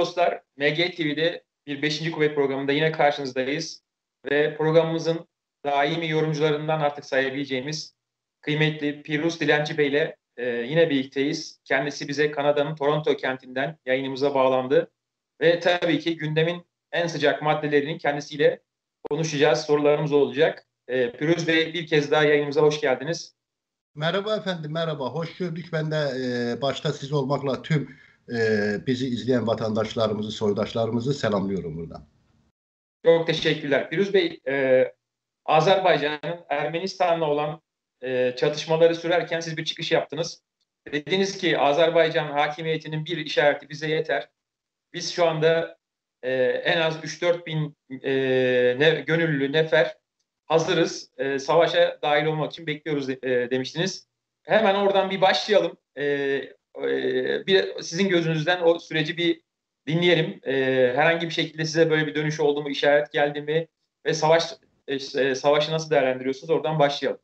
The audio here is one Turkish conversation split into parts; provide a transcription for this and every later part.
Dostlar, MG TV'de bir 5. kuvvet programında yine karşınızdayız. Ve programımızın daimi yorumcularından artık sayabileceğimiz kıymetli Pirus Dilenci Bey ile e, yine birlikteyiz. Kendisi bize Kanada'nın Toronto kentinden yayınımıza bağlandı. Ve tabii ki gündemin en sıcak maddelerini kendisiyle konuşacağız. Sorularımız olacak. E, Pirus Bey bir kez daha yayınımıza hoş geldiniz. Merhaba efendim, merhaba. Hoş gördük. Ben de e, başta siz olmakla tüm e, bizi izleyen vatandaşlarımızı, soydaşlarımızı selamlıyorum buradan. Çok teşekkürler. Firuz Bey, e, Azerbaycan'ın Ermenistan'la olan e, çatışmaları sürerken siz bir çıkış yaptınız. Dediniz ki Azerbaycan hakimiyetinin bir işareti bize yeter. Biz şu anda e, en az 3-4 bin e, ne, gönüllü nefer hazırız. E, savaşa dahil olmak için bekliyoruz e, demiştiniz. Hemen oradan bir başlayalım. E, e, bir sizin gözünüzden o süreci bir dinleyelim. E, herhangi bir şekilde size böyle bir dönüş oldu mu, işaret geldi mi ve savaş e, savaşı nasıl değerlendiriyorsunuz? Oradan başlayalım.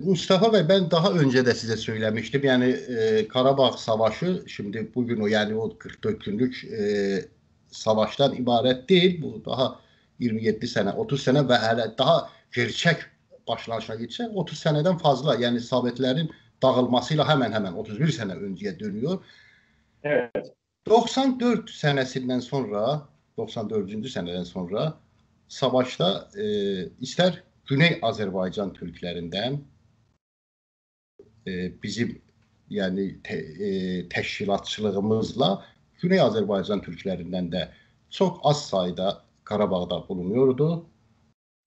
Mustafa Bey ben daha önce de size söylemiştim. Yani e, Karabağ Savaşı şimdi bugün o yani o 44 günlük e, savaştan ibaret değil. Bu daha 27 sene, 30 sene ve hele daha gerçek başlanışa gitse 30 seneden fazla yani Sovyetlerin dağılmasıyla hemen hemen 31 sene önceye dönüyor. Evet. 94 senesinden sonra 94. seneden sonra savaşta e, ister Güney Azerbaycan Türklerinden e, bizim yani te, e, teşkilatçılığımızla Güney Azerbaycan Türklerinden de çok az sayıda Karabağ'da bulunuyordu.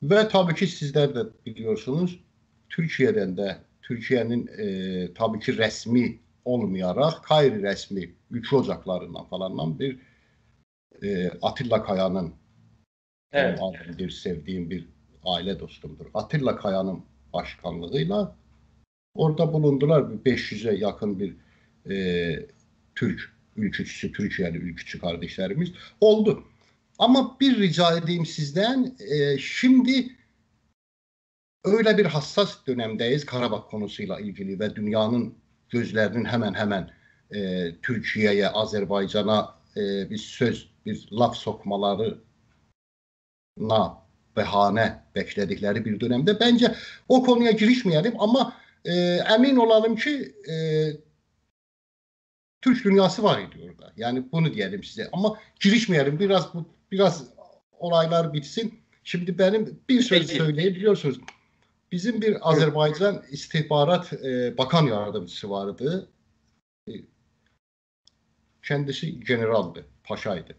Ve tabii ki sizler de biliyorsunuz Türkiye'den de Türkiye'nin e, tabii ki resmi olmayarak gayri resmi ülke ocaklarından falandan bir e, Atilla Kaya'nın evet. bir sevdiğim bir aile dostumdur. Atilla Kaya'nın başkanlığıyla orada bulundular. 500'e yakın bir e, Türk ülkücüsü, Türkiye'li ülkücü kardeşlerimiz oldu. Ama bir rica edeyim sizden. E, şimdi öyle bir hassas dönemdeyiz Karabağ konusuyla ilgili ve dünyanın gözlerinin hemen hemen e, Türkiye'ye, Azerbaycan'a e, bir söz, bir laf sokmaları na behane bekledikleri bir dönemde bence o konuya girişmeyelim ama e, emin olalım ki e, Türk dünyası var ediyor da. Yani bunu diyelim size ama girişmeyelim biraz bu biraz olaylar bitsin. Şimdi benim bir söz söyleyebiliyorsunuz. Bizim bir Azerbaycan istihbarat e, bakan yardımcısı vardı. E, kendisi generaldı, paşaydı.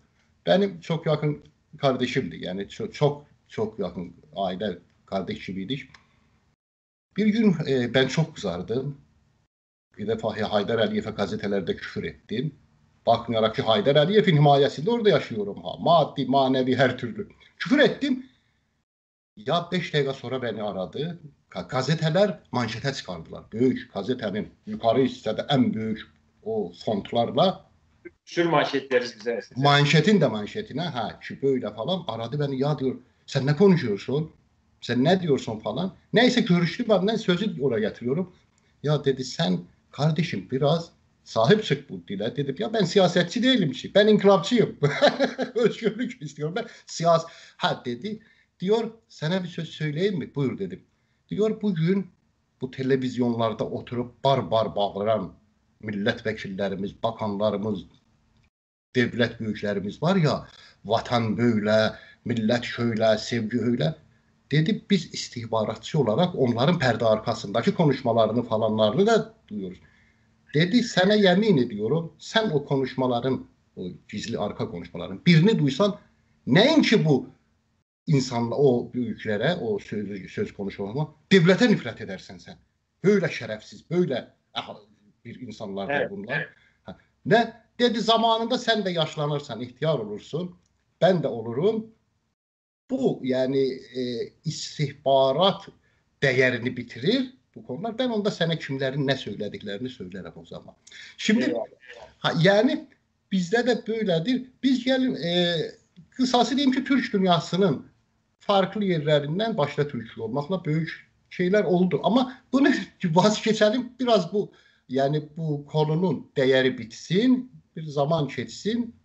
Benim çok yakın kardeşimdi. Yani çok çok, çok yakın aile kardeş gibiydik. Bir gün e, ben çok kızardım. Bir defa Haydar Aliyev'e gazetelerde küfür ettim. Bakmayarak ki Haydar Aliyev'in himayesinde orada yaşıyorum. Ha. Maddi, manevi her türlü. Küfür ettim. Ya 5 dakika sonra beni aradı. Gazeteler manşete çıkardılar. Büyük gazetenin yukarı hissede en büyük o fontlarla sür manşetleriz bize. Manşetin de manşetine ha böyle falan aradı beni ya diyor sen ne konuşuyorsun? Sen ne diyorsun falan. Neyse görüştü benden sözü oraya getiriyorum. Ya dedi sen kardeşim biraz sahip çık bu dile. Dedim ya ben siyasetçi değilim ki. Ben inkılapçıyım. Özgürlük istiyorum ben. Siyas ha dedi. Diyor sana bir söz söyleyeyim mi? Buyur dedim. Diyor bugün bu televizyonlarda oturup bar bar bağıran milletvekillerimiz, bakanlarımız, devlet büyüklerimiz var ya vatan böyle, millet şöyle, sevgi öyle. Dedi biz istihbaratçı olarak onların perde arkasındaki konuşmalarını falanlarını da duyuyoruz. Dedi sana yemin ediyorum sen o konuşmaların o gizli arka konuşmaların birini duysan neyin ki bu insanla o böyüklərə, o söz söz konuşulana dövlətə nifrət edərsən sən. Böylə şərəfsiz, böylə bir insanlardır evet, bunlar. Hə. Nə dedi zamanında sən də yaşlanırsan, ixtiyar olursun. Mən də olurum. Bu, yəni e, istihbarat dəyərini bitirir bu konular. Ben onda sənə kimlərin nə söylədiklərini söylərəm o zaman. Şimdi ha, yəni bizdə də böylədir. Biz gəlin e, qısası deyim ki, Türk dünyasının farklı yerlerinden başta Türk olmakla büyük şeyler oldu. Ama bunu vazgeçelim biraz bu yani bu konunun değeri bitsin, bir zaman geçsin.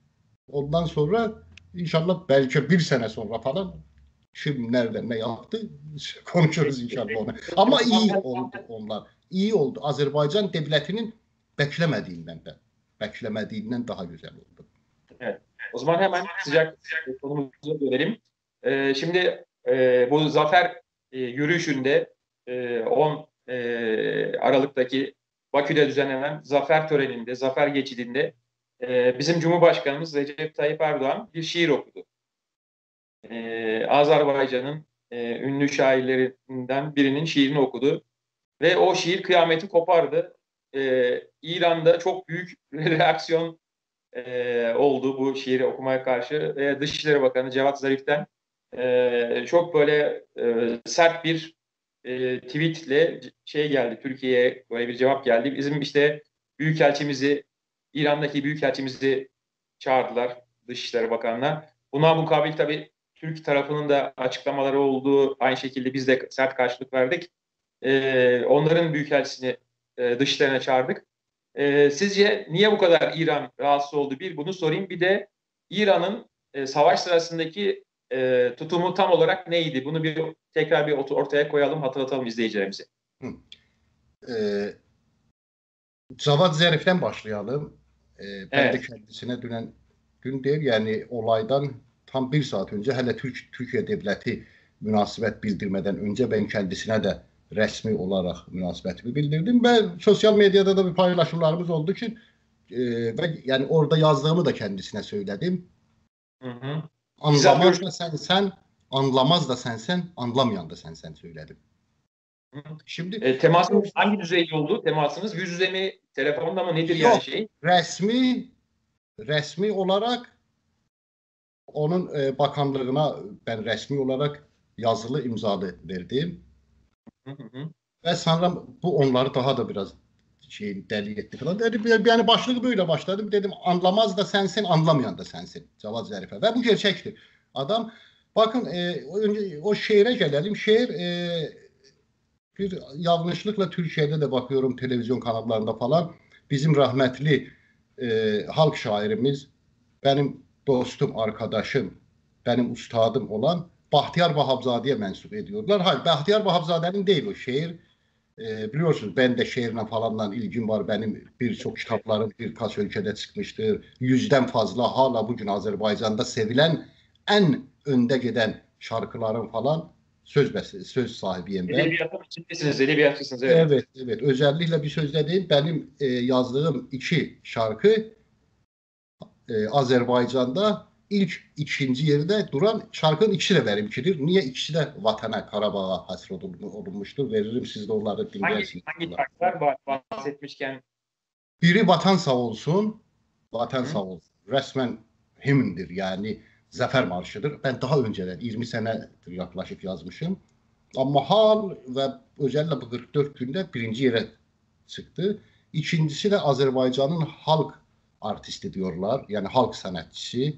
Ondan sonra inşallah belki bir sene sonra falan kim nerede ne yaptı konuşuruz inşallah onu. Ama iyi oldu onlar. İyi oldu. Azerbaycan devletinin beklemediğinden de. Beklemediğinden daha güzel oldu. Evet. O zaman hemen sıcak konumuza dönelim. Ee, şimdi e, bu zafer e, yürüyüşünde e, 10 e, Aralık'taki Bakü'de düzenlenen zafer töreninde, zafer geçidinde e, bizim Cumhurbaşkanımız Recep Tayyip Erdoğan bir şiir okudu. E, Azerbaycan'ın e, ünlü şairlerinden birinin şiirini okudu. Ve o şiir kıyameti kopardı. E, İran'da çok büyük reaksiyon e, oldu bu şiiri okumaya karşı. E, Dışişleri Bakanı Cevat Zarif'ten e, çok böyle e, sert bir e, tweetle şey geldi Türkiye'ye böyle bir cevap geldi. Bizim işte büyükelçimizi İran'daki büyükelçimizi çağırdılar Dışişleri Bakanı'na. Buna mukabil tabii Türk tarafının da açıklamaları olduğu aynı şekilde biz de sert karşılık verdik. E, onların büyükelçisini e, dışlarına çağırdık. E, sizce niye bu kadar İran rahatsız oldu? Bir bunu sorayım. Bir de İran'ın e, savaş sırasındaki e, tutumu tam olarak neydi? Bunu bir tekrar bir ortaya koyalım, hatırlatalım izleyicilerimize. Ee, Cavad Zerif'ten başlayalım. Ee, ben evet. de kendisine dünen gün değil yani olaydan tam bir saat önce hele Türk, Türkiye Devleti münasebet bildirmeden önce ben kendisine de resmi olarak münasebetimi bildirdim ve sosyal medyada da bir paylaşımlarımız olduğu için e, ve yani orada yazdığımı da kendisine söyledim. Hı hı. Anlamaz da sen sen, anlamaz da sen sen, anlamayan da sen sen söyledim. Şimdi e, temasınız hangi düzeyde oldu? Temasınız yüz yüze mi, telefonda mı nedir yok, yani şey? Resmi resmi olarak onun e, bakanlığına ben resmi olarak yazılı imzalı verdim. Hı hı. Ve sanırım bu onları daha da biraz şeyin deli etti falan. Dedim, yani başlığı böyle başladım. Dedim anlamaz da sensin, anlamayan da sensin. Cavad Zarife. Ve bu gerçektir. Adam bakın e, önce o şehre gelelim. Şehir e, bir yanlışlıkla Türkiye'de de bakıyorum televizyon kanallarında falan. Bizim rahmetli e, halk şairimiz, benim dostum, arkadaşım, benim ustadım olan Bahtiyar Vahabzade'ye mensup ediyorlar. Hayır, Bahtiyar Vahabzade'nin değil o şehir. E, biliyorsunuz ben de şehirle falanla ilgim var. Benim birçok kitaplarım birkaç ülkede çıkmıştır. Yüzden fazla hala bugün Azerbaycan'da sevilen en önde giden şarkılarım falan söz söz sahibiyim ben. Edebiyatın içindesiniz, edebiyatçısınız. Evet. evet, evet. Özellikle bir sözde değil, benim e, yazdığım iki şarkı e, Azerbaycan'da ilk ikinci yerde duran şarkının ikisi de benimkidir. Niye ikisi de vatana, Karabağ'a hasredolmuştur? Veririm siz de onları dinlersiniz. Hangi, hangi şarkılar bahsetmişken? Biri vatan sağ olsun, vatan Hı. sağ olsun. Resmen himndir yani zafer marşıdır. Ben daha önceden 20 senedir yaklaşık yazmışım. Ama hal ve özellikle bu 44 günde birinci yere çıktı. İkincisi de Azerbaycan'ın halk artisti diyorlar. Yani halk sanatçısı.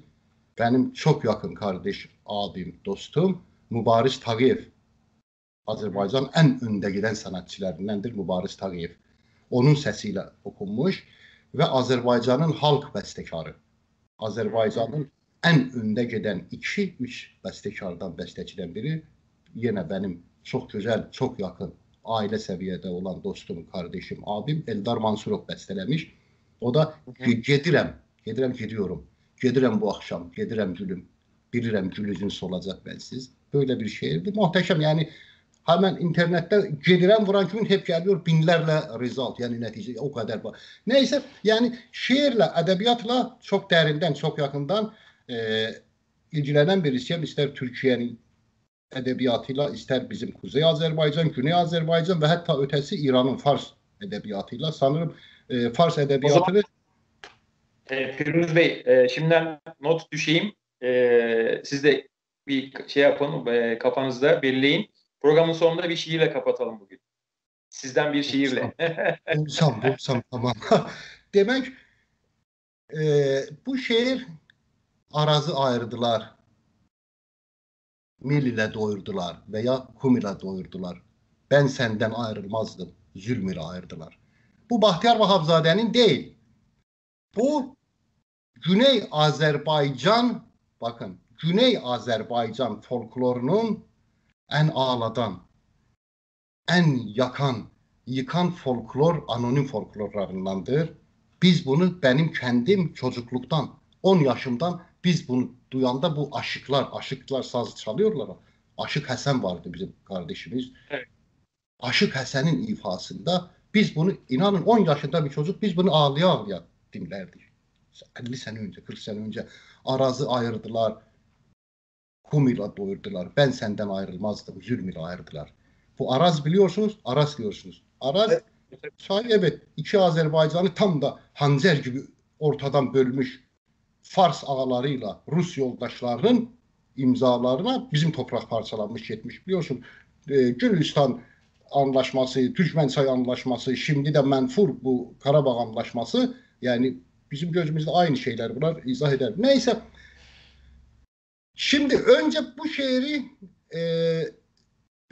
benim çok yakın kardeş, abim, dostum Mübariz Tagiyev. Azərbaycan ən öndə gedən sənətçilərindəndir Mübariz Tagiyev. Onun səsi ilə oxunmuş və Azərbaycanın xalq bəstəkarı. Azərbaycanın ən öndə gedən 2-3 bəstəkardan bəstəçidən biri yenə mənim çox gözəl, çox yaxın ailə səviyyədə olan dostum, qardaşım, abim Eldar Mansurov bəstələmiş. O da gedirəm, gedirəm, gediyorum Gedirəm bu axşam, gedirəm gülüm. Bilirəm gül üzün solacaq bəlsiz. Böyle bir şeirdir. Möhtəşəm. Yəni Həmən internetdə gedirəm vuran kimin hep gəlir binlərlə result, yəni nəticə o qədər var. Nəysə, yəni şeirlə, ədəbiyyatla çox dərindən, çox yaxından e, ilgilənən birisiyəm. İstər Türkiyənin ədəbiyyatı ilə, istər bizim Kuzey Azərbaycan, Güney Azərbaycan və hətta ötəsi İranın fars ədəbiyyatı ilə sanırım e, fars ədəbiyyatını zaman... e, Firuz Bey e, şimdiden not düşeyim. E, siz de bir şey yapın e, kafanızda belirleyin. Programın sonunda bir şiirle kapatalım bugün. Sizden bir şiirle. Bulsam, bulsam tamam. Demek e, bu şiir arazı ayırdılar. Mil ile doyurdular veya kum ile doyurdular. Ben senden ayrılmazdım. Zulm ile ayırdılar. Bu Bahtiyar Vahabzade'nin değil. Bu Güney Azerbaycan bakın Güney Azerbaycan folklorunun en ağladan, en yakan, yıkan folklor anonim folklorlarındandır. Biz bunu benim kendim çocukluktan 10 yaşımdan biz bunu duyanda bu aşıklar, aşıklar saz çalıyorlar. Aşık Hasan vardı bizim kardeşimiz. Evet. Aşık Hasan'ın ifasında biz bunu inanın 10 yaşında bir çocuk biz bunu ağlaya ağlaya dinlerdik. 50 sene önce, 40 sene önce arazı ayırdılar. Kum ile doyurdular. Ben senden ayrılmazdım. Zulm ile ayırdılar. Bu Araz biliyorsunuz. Aras diyorsunuz. Araz Evet. Say evet iki Azerbaycan'ı tam da hanzer gibi ortadan bölmüş Fars ağalarıyla Rus yoldaşlarının imzalarına bizim toprak parçalanmış gitmiş. Biliyorsun e, Gürcistan anlaşması, Türkmensay anlaşması, şimdi de menfur bu Karabağ anlaşması yani bizim gözümüzde aynı şeyler bunlar izah eder. Neyse şimdi önce bu şehri e,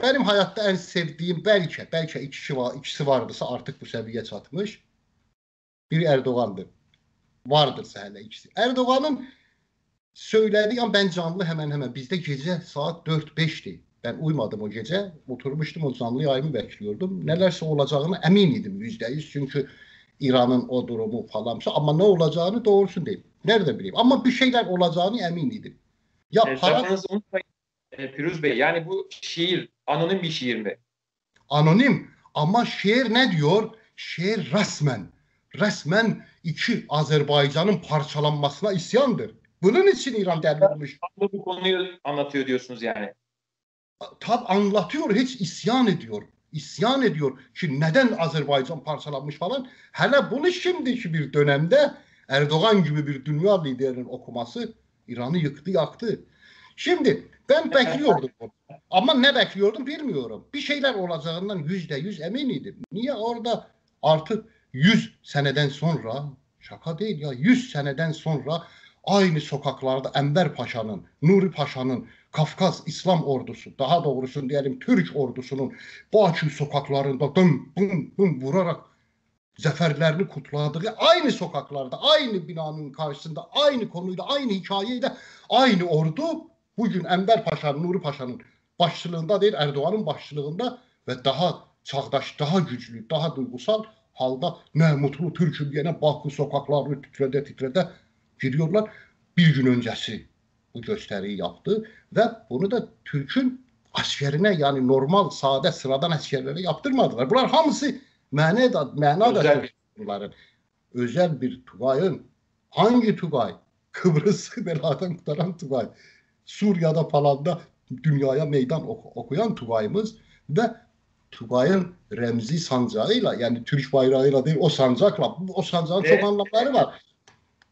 benim hayatta en sevdiğim belki, belki ikisi, var, ikisi vardıysa artık bu seviyeye çatmış. Biri Erdoğan'dır. Vardırsa hele ikisi. Erdoğan'ın söylediği an ben canlı hemen hemen bizde gece saat 4-5'ti. Ben uymadım o gece. Oturmuştum o canlı yayımı bekliyordum. Nelerse olacağını emin idim yüzde yüz. Çünkü İran'ın o durumu falan. Ama ne olacağını doğrusu değil. Nerede bileyim. Ama bir şeyler olacağını emin idim. Ya E, para unutmayın e, Firuz Bey. Yani bu şiir anonim bir şiir mi? anonim ama şiir ne diyor? Şiir resmen, resmen iki Azerbaycan'ın parçalanmasına isyandır. Bunun için İran devrilmiş. Bu konuyu anlatıyor diyorsunuz yani. Tab anlatıyor, hiç isyan ediyor. İsyan ediyor ki neden Azerbaycan parçalanmış falan. Hele bunu şimdiki bir dönemde Erdoğan gibi bir dünya liderinin okuması İran'ı yıktı yaktı. Şimdi ben bekliyordum. Ama ne bekliyordum bilmiyorum. Bir şeyler olacağından yüzde yüz eminiydim. Niye orada artık yüz seneden sonra şaka değil ya yüz seneden sonra aynı sokaklarda Enver Paşa'nın, Nuri Paşa'nın, Kafkas İslam ordusu, daha doğrusu diyelim Türk ordusunun Bakü sokaklarında dım dım dım vurarak zaferlerini kutladığı aynı sokaklarda, aynı binanın karşısında, aynı konuyla, aynı hikayeyle aynı ordu bugün Enver Paşa'nın, Nuri Paşa'nın başçılığında değil Erdoğan'ın başçılığında ve daha çağdaş, daha güçlü, daha duygusal halda ne mutlu Türk'üm diyene Bakü sokaklarını titrede titrede giriyorlar. Bir gün öncesi bu gösteriyi yaptı ve bunu da Türk'ün askerine yani normal sade sıradan askerlere yaptırmadılar. Bunlar hamısı mana da mana da bunların özel bir Tugay'ın hangi Tugay? Kıbrıs'ı beladan kurtaran Tugay. Suriye'de falan da dünyaya meydan ok- okuyan Tugay'ımız ve Tugay'ın remzi sancağıyla yani Türk bayrağıyla değil o sancakla o sancağın Ve- çok anlamları var.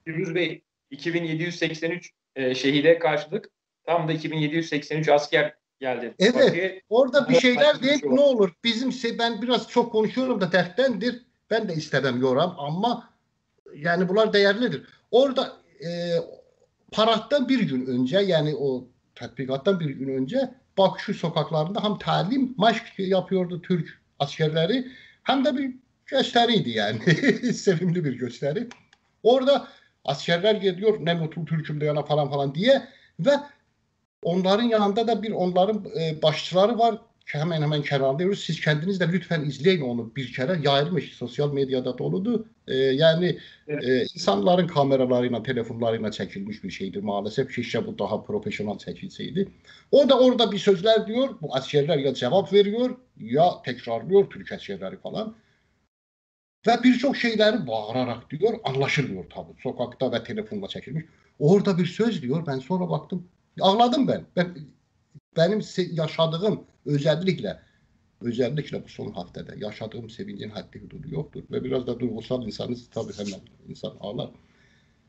Firuz Bey 2783 e, şehide karşılık tam da 2783 asker geldi. Evet. Bakü'ye. Orada bir şeyler ben- değil ne olur bizim şey, ben biraz çok konuşuyorum da derttendir. Ben de istemem yorum ama yani bunlar değerlidir. Orada e, parattan bir gün önce yani o tatbikattan bir gün önce Bakü sokaklarında hem talim maşk yapıyordu Türk askerleri hem de bir gösteriydi yani. Sevimli bir gösteri. Orada askerler geliyor ne mutlu Türk'üm diyana falan falan diye ve onların yanında da bir onların e, başçıları var. Hemen hemen kenarlıyoruz. Siz kendiniz de lütfen izleyin onu bir kere. Yayılmış sosyal medyada doludu. E, yani e, insanların kameralarıyla, telefonlarıyla çekilmiş bir şeydir maalesef. Keşke bu daha profesyonel çekilseydi. O da orada bir sözler diyor. Bu askerler ya cevap veriyor ya tekrarlıyor Türk askerleri falan. Ve birçok şeyleri bağırarak diyor anlaşılmıyor tabii. Sokakta ve telefonla çekilmiş. Orada bir söz diyor. Ben sonra baktım. Ağladım ben. Ben benim yaşadığım özellikle özellikle bu son haftada yaşadığım sevincin haddi hududu yoktur. Ve biraz da duygusal insanız tabii hemen insan ağlar.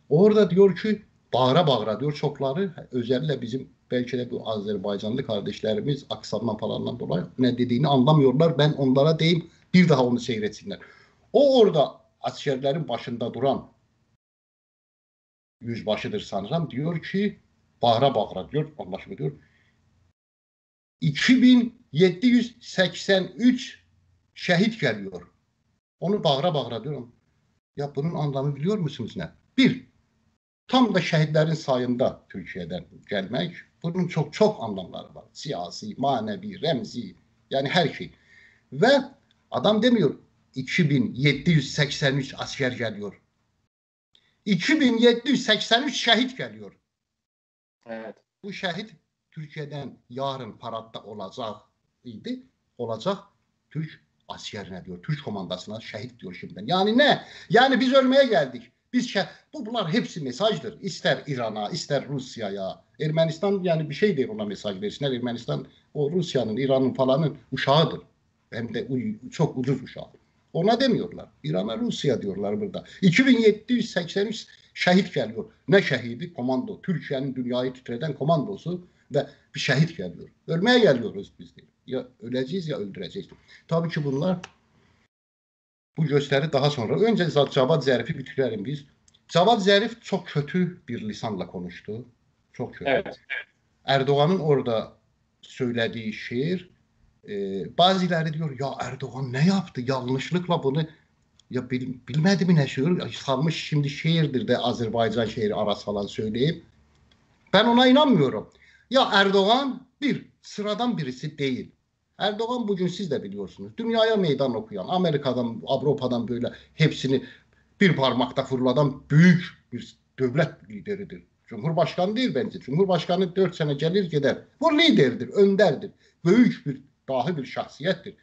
Orada diyor ki bağıra bağıra diyor çokları özellikle bizim belki de bu Azerbaycanlı kardeşlerimiz aksandan falandan dolayı ne dediğini anlamıyorlar. Ben onlara deyim bir daha onu seyretsinler. O orada askerlerin başında duran yüzbaşıdır sanırım diyor ki bağıra bağıra diyor anlaşılıyor diyor. 2783 şehit geliyor. Onu bağıra bağıra diyorum. Ya bunun anlamı biliyor musunuz ne? Bir, tam da şehitlerin sayında Türkiye'den gelmek. Bunun çok çok anlamları var. Siyasi, manevi, remzi yani her şey. Ve adam demiyor 2783 asker geliyor. 2783 şehit geliyor. Evet. Bu şehit Türkiye'den yarın paratta olacak idi. Olacak Türk askerine diyor. Türk komandasına şehit diyor şimdiden. Yani ne? Yani biz ölmeye geldik. Biz şeh bu bunlar hepsi mesajdır. İster İran'a, ister Rusya'ya. Ermenistan yani bir şey değil ona mesaj versinler. Ermenistan o Rusya'nın, İran'ın falanın uşağıdır. Hem de çok ucuz uşağı. Ona demiyorlar. İran'a Rusya diyorlar burada. 2783 şehit geliyor. Ne şehidi? Komando. Türkiye'nin dünyayı titreden komandosu ve bir şehit geliyor. Ölmeye geliyoruz biz de. Ya öleceğiz ya öldüreceğiz. Tabii ki bunlar bu gösteri daha sonra. Önce Cavad Zərif'i bitirelim biz. Cavad Zərif çok kötü bir lisanla konuştu. Çok kötü. Evet. Erdoğan'ın orada söylediği şiir e, bazıları diyor ya Erdoğan ne yaptı yanlışlıkla bunu ya bil, bilmedi mi ne şiir sanmış şimdi şiirdir de Azerbaycan şiiri arası falan söyleyip ben ona inanmıyorum. Ya Erdoğan bir sıradan birisi değil. Erdoğan bugün siz de biliyorsunuz. Dünyaya meydan okuyan, Amerika'dan, Avrupa'dan böyle hepsini bir parmakta fırladan büyük bir devlet lideridir. Cumhurbaşkanı değil bence. Cumhurbaşkanı dört sene gelir gider. Bu liderdir, önderdir. Büyük bir, dahi bir şahsiyettir.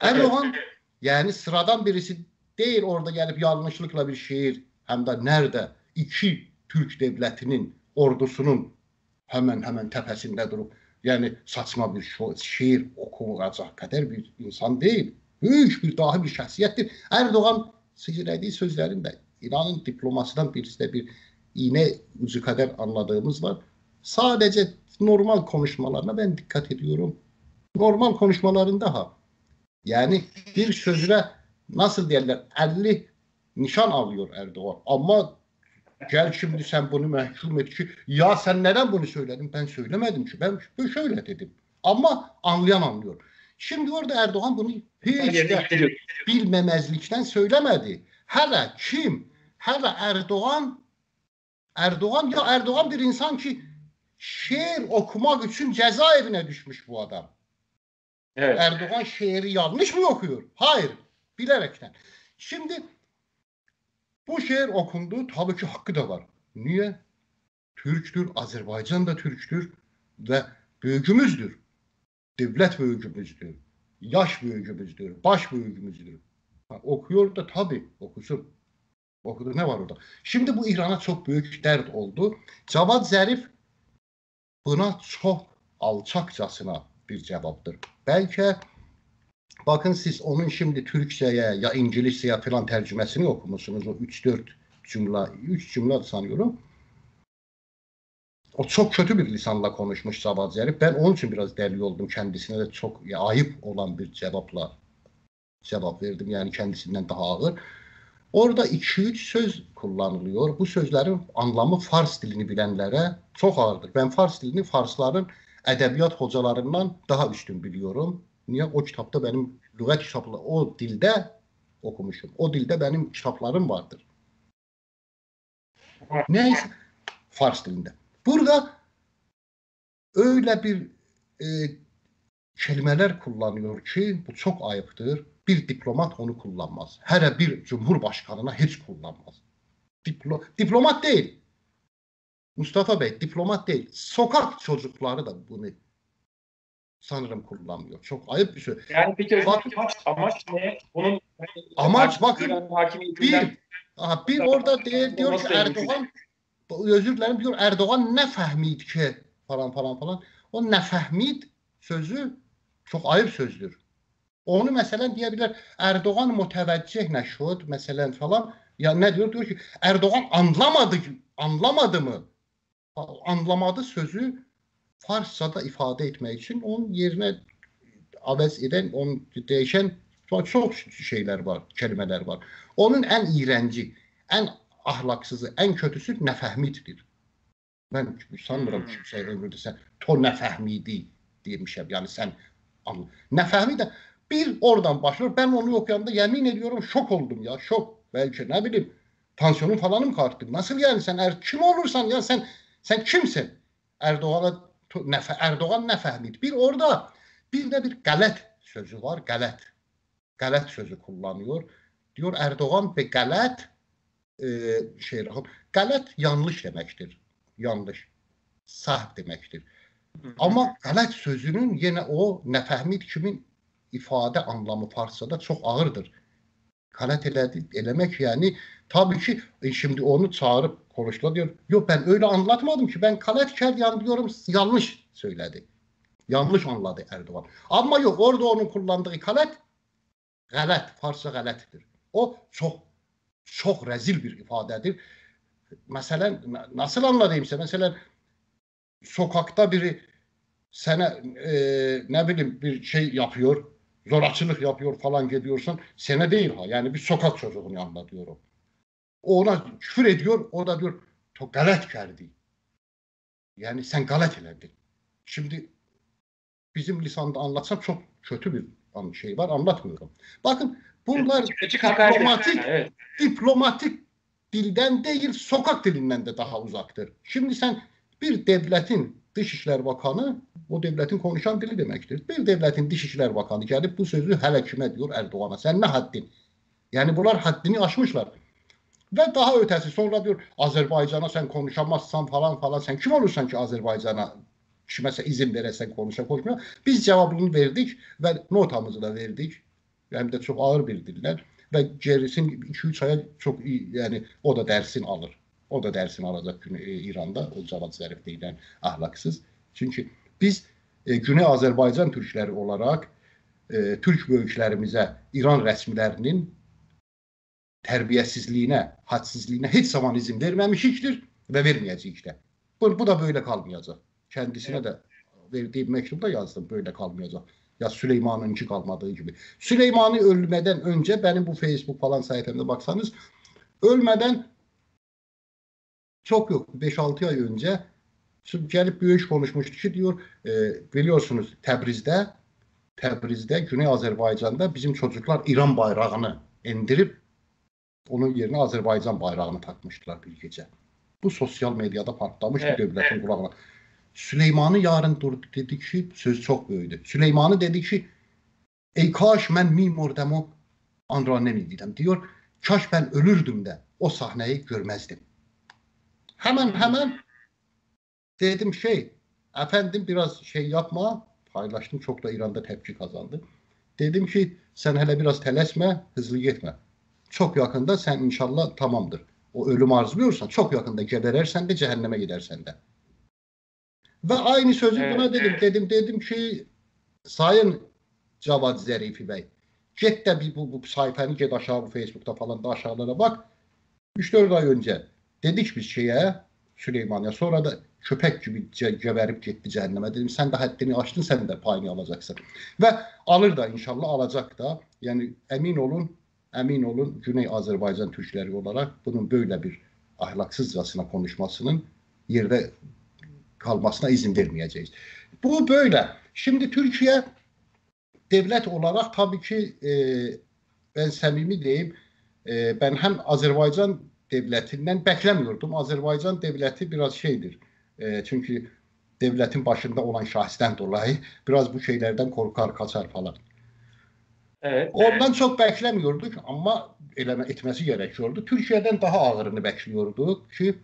Erdoğan yani sıradan birisi değil orada gelip yanlışlıkla bir şehir hem de nerede iki Türk devletinin ordusunun hemen hemen tepesinde durup yani saçma bir şiir okunacak kadar bir insan değil. Büyük bir dahi bir şahsiyettir. Erdoğan söylediği sözlerinde İran'ın diplomasiden birisi de bir iğne ucu kadar anladığımız var. Sadece normal konuşmalarına ben dikkat ediyorum. Normal konuşmalarında ha. Yani bir sözüne nasıl derler 50 nişan alıyor Erdoğan. Ama Gel şimdi sen bunu mahkum et ki ya sen neden bunu söyledin? Ben söylemedim ki. Ben şöyle dedim. Ama anlayan anlıyor. Şimdi orada Erdoğan bunu hiç de bilmemezlikten söylemedi. Hele kim? Hele Erdoğan Erdoğan ya Erdoğan bir insan ki şiir okumak için cezaevine düşmüş bu adam. Evet. Erdoğan şiiri yanlış mı okuyor? Hayır. Bilerekten. Şimdi bu şehir okundu. Tabii ki hakkı da var. Niye? Türktür, Azerbaycan da Türktür ve büyüğümüzdür. Devlet büyüğümüzdür. Yaş büyüğümüzdür. Baş büyüğümüzdür. Ha, okuyor da tabii okusun. Okudu ne var orada? Şimdi bu İran'a çok büyük dert oldu. Cavad Zərif buna çok alçakçasına bir cevaptır. Belki Bakın siz onun şimdi Türkçe'ye ya İngilizce'ye falan tercümesini okumuşsunuz. O 3-4 cümle, 3 cümle sanıyorum. O çok kötü bir lisanla konuşmuş Sabah Zerif. Ben onun için biraz deli oldum kendisine de çok ya, ayıp olan bir cevapla cevap verdim. Yani kendisinden daha ağır. Orada 2-3 söz kullanılıyor. Bu sözlerin anlamı Fars dilini bilenlere çok ağırdır. Ben Fars dilini Farsların ədəbiyyat hocalarından daha üstün biliyorum. Niyə? O kitabda mənim lüğət kitabla o dildə oxumuşum. O dildə mənim kitablarım vardır. Nəysə fars dilində. Burada öylə bir e, kelimələr kullanıyor ki, bu çox ayıbdır. Bir diplomat onu kullanmaz. Hələ bir cumhurbaşkanına heç kullanmaz. Diplo diplomat deyil. Mustafa Bey diplomat değil. Sokak çocukları da bunu sanırım kullanmıyor. Çok ayıp bir şey. Yani peki Bak, amaç, amaç ne? Bunun amaç bakın bir, aha, bir orada diyor, diyor ki Erdoğan özür dilerim diyor Erdoğan ne fəhmid ki falan falan falan. O ne fəhmid sözü çok ayıp sözdür. Onu mesela diyebilir Erdoğan müteveccih neşhud mesela falan. Ya ne diyor? Diyor ki Erdoğan anlamadı anlamadı mı? Anlamadı sözü Farsçada ifade etmek için onun yerine abes eden, onun değişen çok şeyler var, kelimeler var. Onun en iğrenci, en ahlaksızı, en kötüsü nefehmittir. Ben sanmıyorum hmm. kimseye ömrüde sen to nefehmidi demişim. Yani sen anla. Nefehmi de Bir oradan başlıyor. Ben onu okuyanda yemin ediyorum şok oldum ya. Şok. Belki ne bileyim tansiyonun falanım kalktı. Nasıl yani sen er, kim olursan ya sen sen kimsin? Erdoğan'a ne, Erdoğan ne fəhmid? Bir orada bir de bir qələt sözü var. Qələt. Qələt sözü kullanıyor. Diyor Erdoğan ve qələt e, şey qələt yanlış demektir. Yanlış. Sah demektir. Ama qələt sözünün yine o ne fəhmid kimin ifade anlamı Farsçada çok ağırdır. Kalet eledi, elemek yani tabii ki e, şimdi onu çağırıp konuştular diyor. Yok ben öyle anlatmadım ki ben kaletker yan diyorum yanlış söyledi. Yanlış anladı Erdoğan. Ama yok orada onun kullandığı kalet galet, Farsça galettir. O çok çok rezil bir ifadedir. Mesela nasıl anlatayım size? Mesela sokakta biri sana e, ne bileyim bir şey yapıyor zorakçılık yapıyor falan gidiyorsun. Sene değil ha. Yani bir sokak çocuğunun yanında diyorum. O ona küfür ediyor. O da diyor to galet geldi. Yani sen galet eledin. Şimdi bizim lisanda anlatsam çok kötü bir şey var. Anlatmıyorum. Bakın bunlar diplomatik, evet. diplomatik dilden değil sokak dilinden de daha uzaktır. Şimdi sen bir devletin Dışişler Bakanı o devletin konuşan dili demektir. Bir devletin Dışişler Bakanı gelip bu sözü hele kime diyor Erdoğan'a. Sen ne haddin? Yani bunlar haddini aşmışlar. Ve daha ötesi sonra diyor Azerbaycan'a sen konuşamazsan falan falan sen kim olursan ki Azerbaycan'a kimese izin verirsen konuşa konuşma. Biz cevabını verdik ve notamızı da verdik. Hem de çok ağır bir diller. Ve gerisin 2-3 aya çok iyi yani o da dersin alır. O da dersini alacak Güney, e, İran'da o Cavad Zərif deyilən ahlaksız. Çünkü biz e, Güney Azərbaycan türkləri olarak e, Türk böyüklərimizə İran rəsmilərinin tərbiyəsizliyinə, hadsizliyinə heç zaman izin verməmişikdir və verməyəcəyik də. Bu, bu da böyle kalmayacak. Kendisine evet. de verdiğim mektupta yazdım böyle kalmayacak. Ya Süleyman'ınki kalmadığı gibi. Süleyman'ı ölmeden önce benim bu Facebook falan sayfamda baksanız ölmeden çok yok. 5-6 ay önce gelip bir iş konuşmuştu ki diyor e, biliyorsunuz Tebriz'de Tebriz'de Güney Azerbaycan'da bizim çocuklar İran bayrağını indirip onun yerine Azerbaycan bayrağını takmıştılar bir gece. Bu sosyal medyada patlamış evet, bir devletin evet. kulağına. Süleyman'ı yarın durdu dedi ki söz çok büyüdü. Süleyman'ı dedi ki ey kaş ben mimordam o anrannemiydim diyor. Kaş ben ölürdüm de o sahneyi görmezdim. Hemen hemen dedim şey efendim biraz şey yapma paylaştım çok da İran'da tepki kazandı. Dedim ki sen hele biraz telesme hızlı gitme. Çok yakında sen inşallah tamamdır. O ölüm arzuluyorsan çok yakında geberersen de cehenneme gidersen de. Ve aynı sözü evet, buna dedim. Dedim dedim ki Sayın Cavad Zerifi Bey get de bir bu, bu sayfanı get aşağı bu Facebook'ta falan da aşağılara bak. 3-4 ay önce Dedik biz şeye Süleyman'a sonra da köpek gibi ce geberip gitti cehenneme. Dedim sen de haddini aştın sen de payını alacaksın. Ve alır da inşallah alacak da. Yani emin olun Əmin olun, Güney Azərbaycan türkləri olaraq bunun belə bir ahlaqsızcasına konuşmasının yerdə qalmasına izin verməyəcəyiz. Bu belə. Şimdi Türkiyə dövlət olaraq təbii ki, e, mən səmimi deyim, e, mən həm Azərbaycan dövlətindən bəkləmiyordum. Azərbaycan dövləti biraz şeydir. E, çünki dövlətin başında olan şəxsdən dolayı biraz bu şeylərdən qorxar, qaçar falan. Evet, Ondan evet. çox bəkləmirdik, amma eləmə etməsi gərəkiyordu. Türkiyədən daha ağırını bəkliyorduq ki,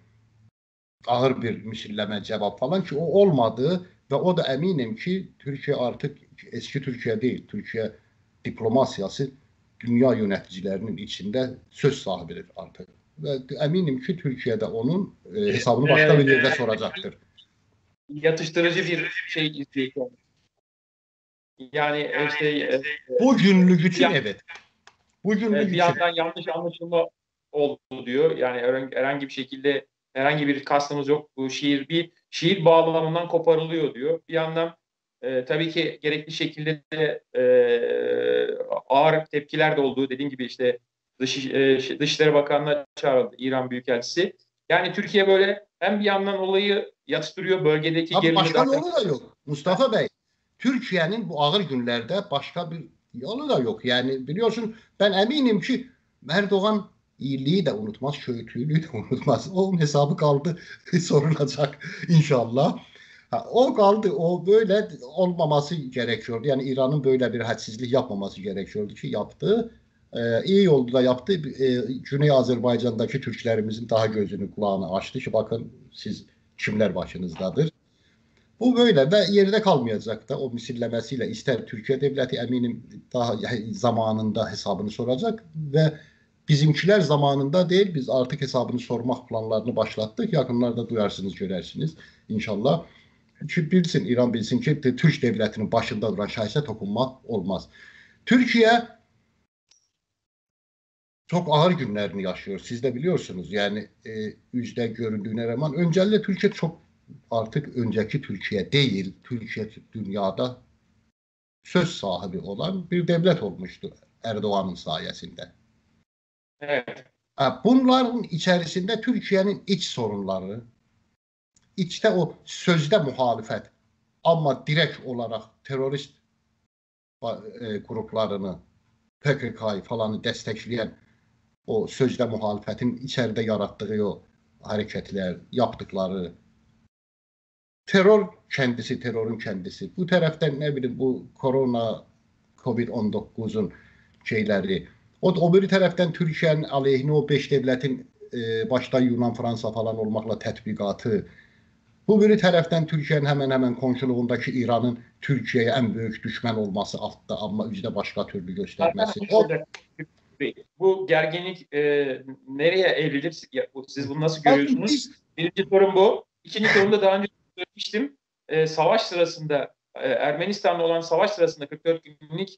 ağır bir misilləmə cavab falan ki, o olmadı və o da əminim ki, Türkiyə artıq eski Türkiyə deyil. Türkiyə diplomasiyası dünya yöneticilərinin içində söz sahibidir artıq. Və əminim ki, Türkiyədə onun e, hesabını başqa bir yerdə soracaqdır. Yatıştırıcı bir şey izləyəcəyik. Yani işte e, bu günlük için yani, evet. Bu günlük bir için. yandan yanlış anlaşılma oldu diyor. Yani herhangi bir şekilde herhangi bir kastımız yok. Bu şiir bir şiir bağlamından koparılıyor diyor. Bir yandan e, tabii ki gerekli şekilde de e, ağır tepkiler de olduğu dediğim gibi işte Dış, e, Dışişleri Bakanı'na çağrıldı İran Büyükelçisi. Yani Türkiye böyle hem bir yandan olayı yatıştırıyor bölgedeki gerilimi. Başka zaten... yolu da yok Mustafa Bey. Türkiye'nin bu ağır günlerde başka bir yolu da yok. Yani biliyorsun ben eminim ki Erdoğan iyiliği de unutmaz, kötülüğü de unutmaz. Onun hesabı kaldı sorulacak inşallah. Ha, o kaldı. O böyle olmaması gerekiyordu. Yani İran'ın böyle bir hadsizlik yapmaması gerekiyordu ki yaptı. Ee, iyi oldu da yaptı. Ee, Güney Azerbaycan'daki Türklerimizin daha gözünü kulağını açtı ki bakın siz kimler başınızdadır. Bu böyle ve yerde kalmayacak da o misillemesiyle ister Türkiye devleti eminim daha zamanında hesabını soracak ve bizimkiler zamanında değil biz artık hesabını sormak planlarını başlattık. Yakınlarda duyarsınız görersiniz inşallah. Çünkü bilsin İran bilsin ki Türk devletinin başında duran şahise dokunmak olmaz. Türkiye çok ağır günlerini yaşıyor. Siz de biliyorsunuz. Yani e, yüzde göründüğüne rağmen öncelikle Türkiye çok artık önceki Türkiye değil. Türkiye dünyada söz sahibi olan bir devlet olmuştu Erdoğan'ın sayesinde. Evet. Bunların içerisinde Türkiye'nin iç sorunları, içte o sözde muhalefet ama direkt olarak terörist e, gruplarını PKK'yı falanı destekleyen o sözde muhalefetin içeride yarattığı o hareketler, yaptıkları terör kendisi, terörün kendisi. Bu taraftan ne bileyim bu korona Covid-19'un şeyleri. O, o bir taraftan Türkiye'nin aleyhine o beş devletin e, başta Yunan, Fransa falan olmakla tetbikatı. Bu bir taraftan Türkiye'nin hemen hemen komşuluğundaki İran'ın Türkiye'ye en büyük düşman olması altta ama yüzde başka türlü göstermesi. O, bu gerginlik e, nereye evrilir? Siz bunu nasıl görüyorsunuz? Birinci sorun bu. İkinci sorun da daha önce söylemiştim. E, savaş sırasında e, Ermenistan'la olan savaş sırasında 44 günlük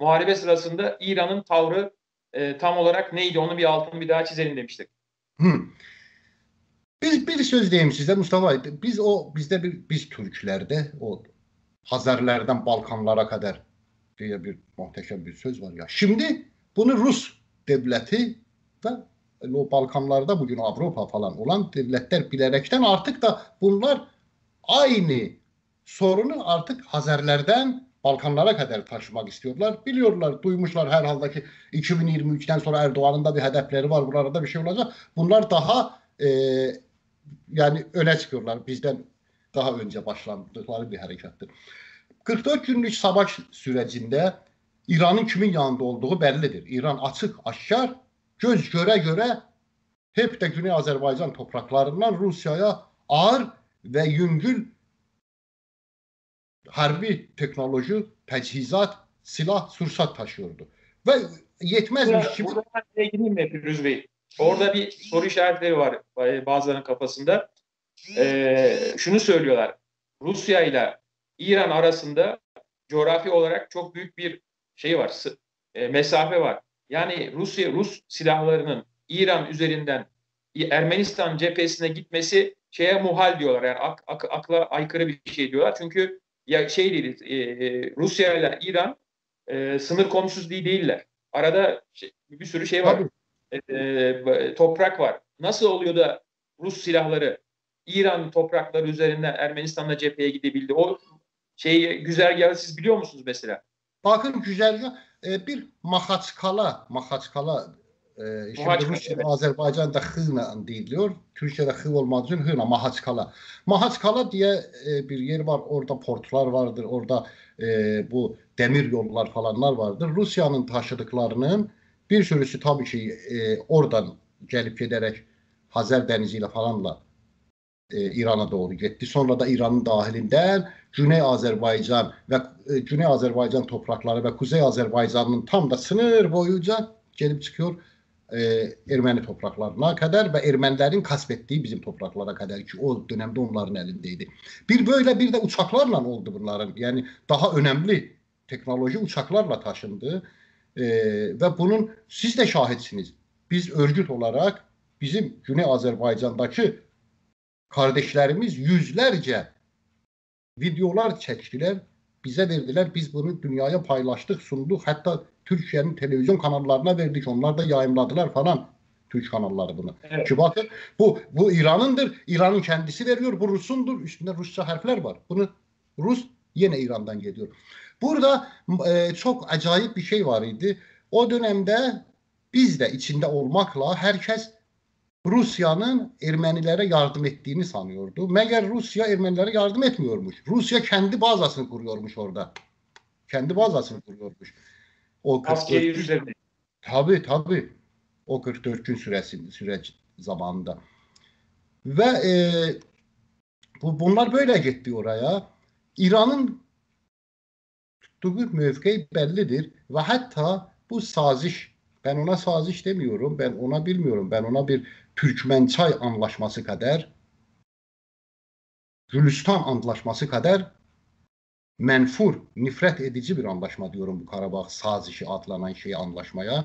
muharebe sırasında İran'ın tavrı e, tam olarak neydi? Onu bir altını bir daha çizelim demiştik. Hmm. Biz bir söz diyeyim size Mustafa. Biz o bizde bir biz Türklerde o Hazerlerden Balkanlara kadar diye bir muhteşem bir söz var ya. Şimdi bunu Rus devleti ve o Balkanlarda bugün Avrupa falan olan devletler bilerekten artık da bunlar aynı sorunu artık Hazerlerden Balkanlara kadar taşımak istiyorlar. Biliyorlar, duymuşlar herhalde ki 2023'ten sonra Erdoğan'ın da bir hedefleri var. Burada bir şey olacak. Bunlar daha e, yani öne çıkıyorlar. Bizden daha önce başlandıkları bir harekettir. 44 günlük savaş sürecinde İran'ın kimin yanında olduğu bellidir. İran açık, aşkar, göz göre göre hep de Güney Azerbaycan topraklarından Rusya'ya ağır ve yüngül harbi teknoloji, teçhizat, silah, sursat taşıyordu. Ve yetmezmiş gibi... Burada ben gireyim mi Firuz Bey? Orada bir soru işaretleri var bazılarının kafasında. Ee, şunu söylüyorlar. Rusya ile İran arasında coğrafi olarak çok büyük bir şey var, e, mesafe var. Yani Rusya Rus silahlarının İran üzerinden Ermenistan cephesine gitmesi şeye muhal diyorlar. Yani ak, ak, akla aykırı bir şey diyorlar. Çünkü ya şey değil, e, e, Rusya ile İran e, sınır komşusu değil değiller. Arada şey, bir sürü şey var. E, e, toprak var. Nasıl oluyor da Rus silahları İran toprakları üzerinden Ermenistan'la cepheye gidebildi? O şey güzergahı siz biliyor musunuz mesela? Bakın güzergah e, bir Maxaçkala, Maxaçkala e, şimdi Rusya, Azerbaycan'da Xı'la deyiliyor. Türkiye'de Xı olmadığı için Hı'la, Maxaçkala. Maxaçkala diye e, bir yer var. Orada portlar vardır. Orada e, bu demir yollar falanlar vardır. Rusya'nın taşıdıklarının bir sürüsü tabii ki e, oradan gelip giderek Hazar deniziyle falanla e, İran'a doğru gitti. Sonra da İran'ın dahilinden Güney Azerbaycan ve e, Güney Azerbaycan toprakları ve Kuzey Azerbaycan'ın tam da sınır boyunca gelip çıkıyor e, erməni torpaqlarına qədər və ermənilərin kəsb etdiyi bizim torpaqlara qədər ki, o dövrdə onların əlində idi. Bir böylə bir də uçaqlarla oldu bunların. Yəni daha önəmli texnoloji uçaqlarla daşındı e, və bunun siz də şahidsiniz. Biz örgüt olaraq bizim Güney Azərbaycandakı qardaşlarımız yüzlərcə videolar çəkdilər bize verdiler. Biz bunu dünyaya paylaştık, sunduk. Hatta Türkiye'nin televizyon kanallarına verdik. Onlar da yayınladılar falan. Türk kanalları bunu. Evet. Ki bakın bu bu İran'ındır. İran'ın kendisi veriyor. Bu Rus'undur. Üstünde Rusça harfler var. Bunu Rus Yine İran'dan geliyor. Burada e, çok acayip bir şey var idi. O dönemde biz de içinde olmakla herkes Rusya'nın Ermenilere yardım ettiğini sanıyordu. Meğer Rusya Ermenilere yardım etmiyormuş. Rusya kendi bazasını kuruyormuş orada. Kendi bazasını kuruyormuş. O Askeri üzerine. Tabii tabii. O 44 gün süresinde, süreç zamanında. Ve e, bu, bunlar böyle gitti oraya. İran'ın tuttuğu mevki bellidir ve hatta bu saziş ben ona saziş demiyorum. Ben ona bilmiyorum. Ben ona bir Türkmençay anlaşması kadar Gülistan anlaşması kadar menfur, nifret edici bir anlaşma diyorum bu Karabağ sazişi adlanan şeyi anlaşmaya.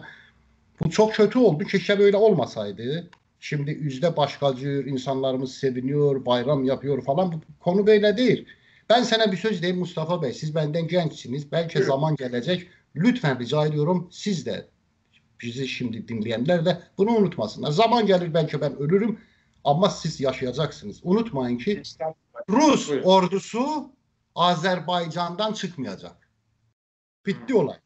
Bu çok kötü oldu. Keşke böyle olmasaydı. Şimdi yüzde başkacı, insanlarımız seviniyor, bayram yapıyor falan. Bu konu böyle değil. Ben sana bir söz diyeyim Mustafa Bey. Siz benden gençsiniz. Belki evet. zaman gelecek. Lütfen rica ediyorum siz de bizi şimdi dinleyenler de bunu unutmasınlar. Zaman gelir belki ben ölürüm ama siz yaşayacaksınız. Unutmayın ki Rus ordusu Azerbaycan'dan çıkmayacak. Bitti olay.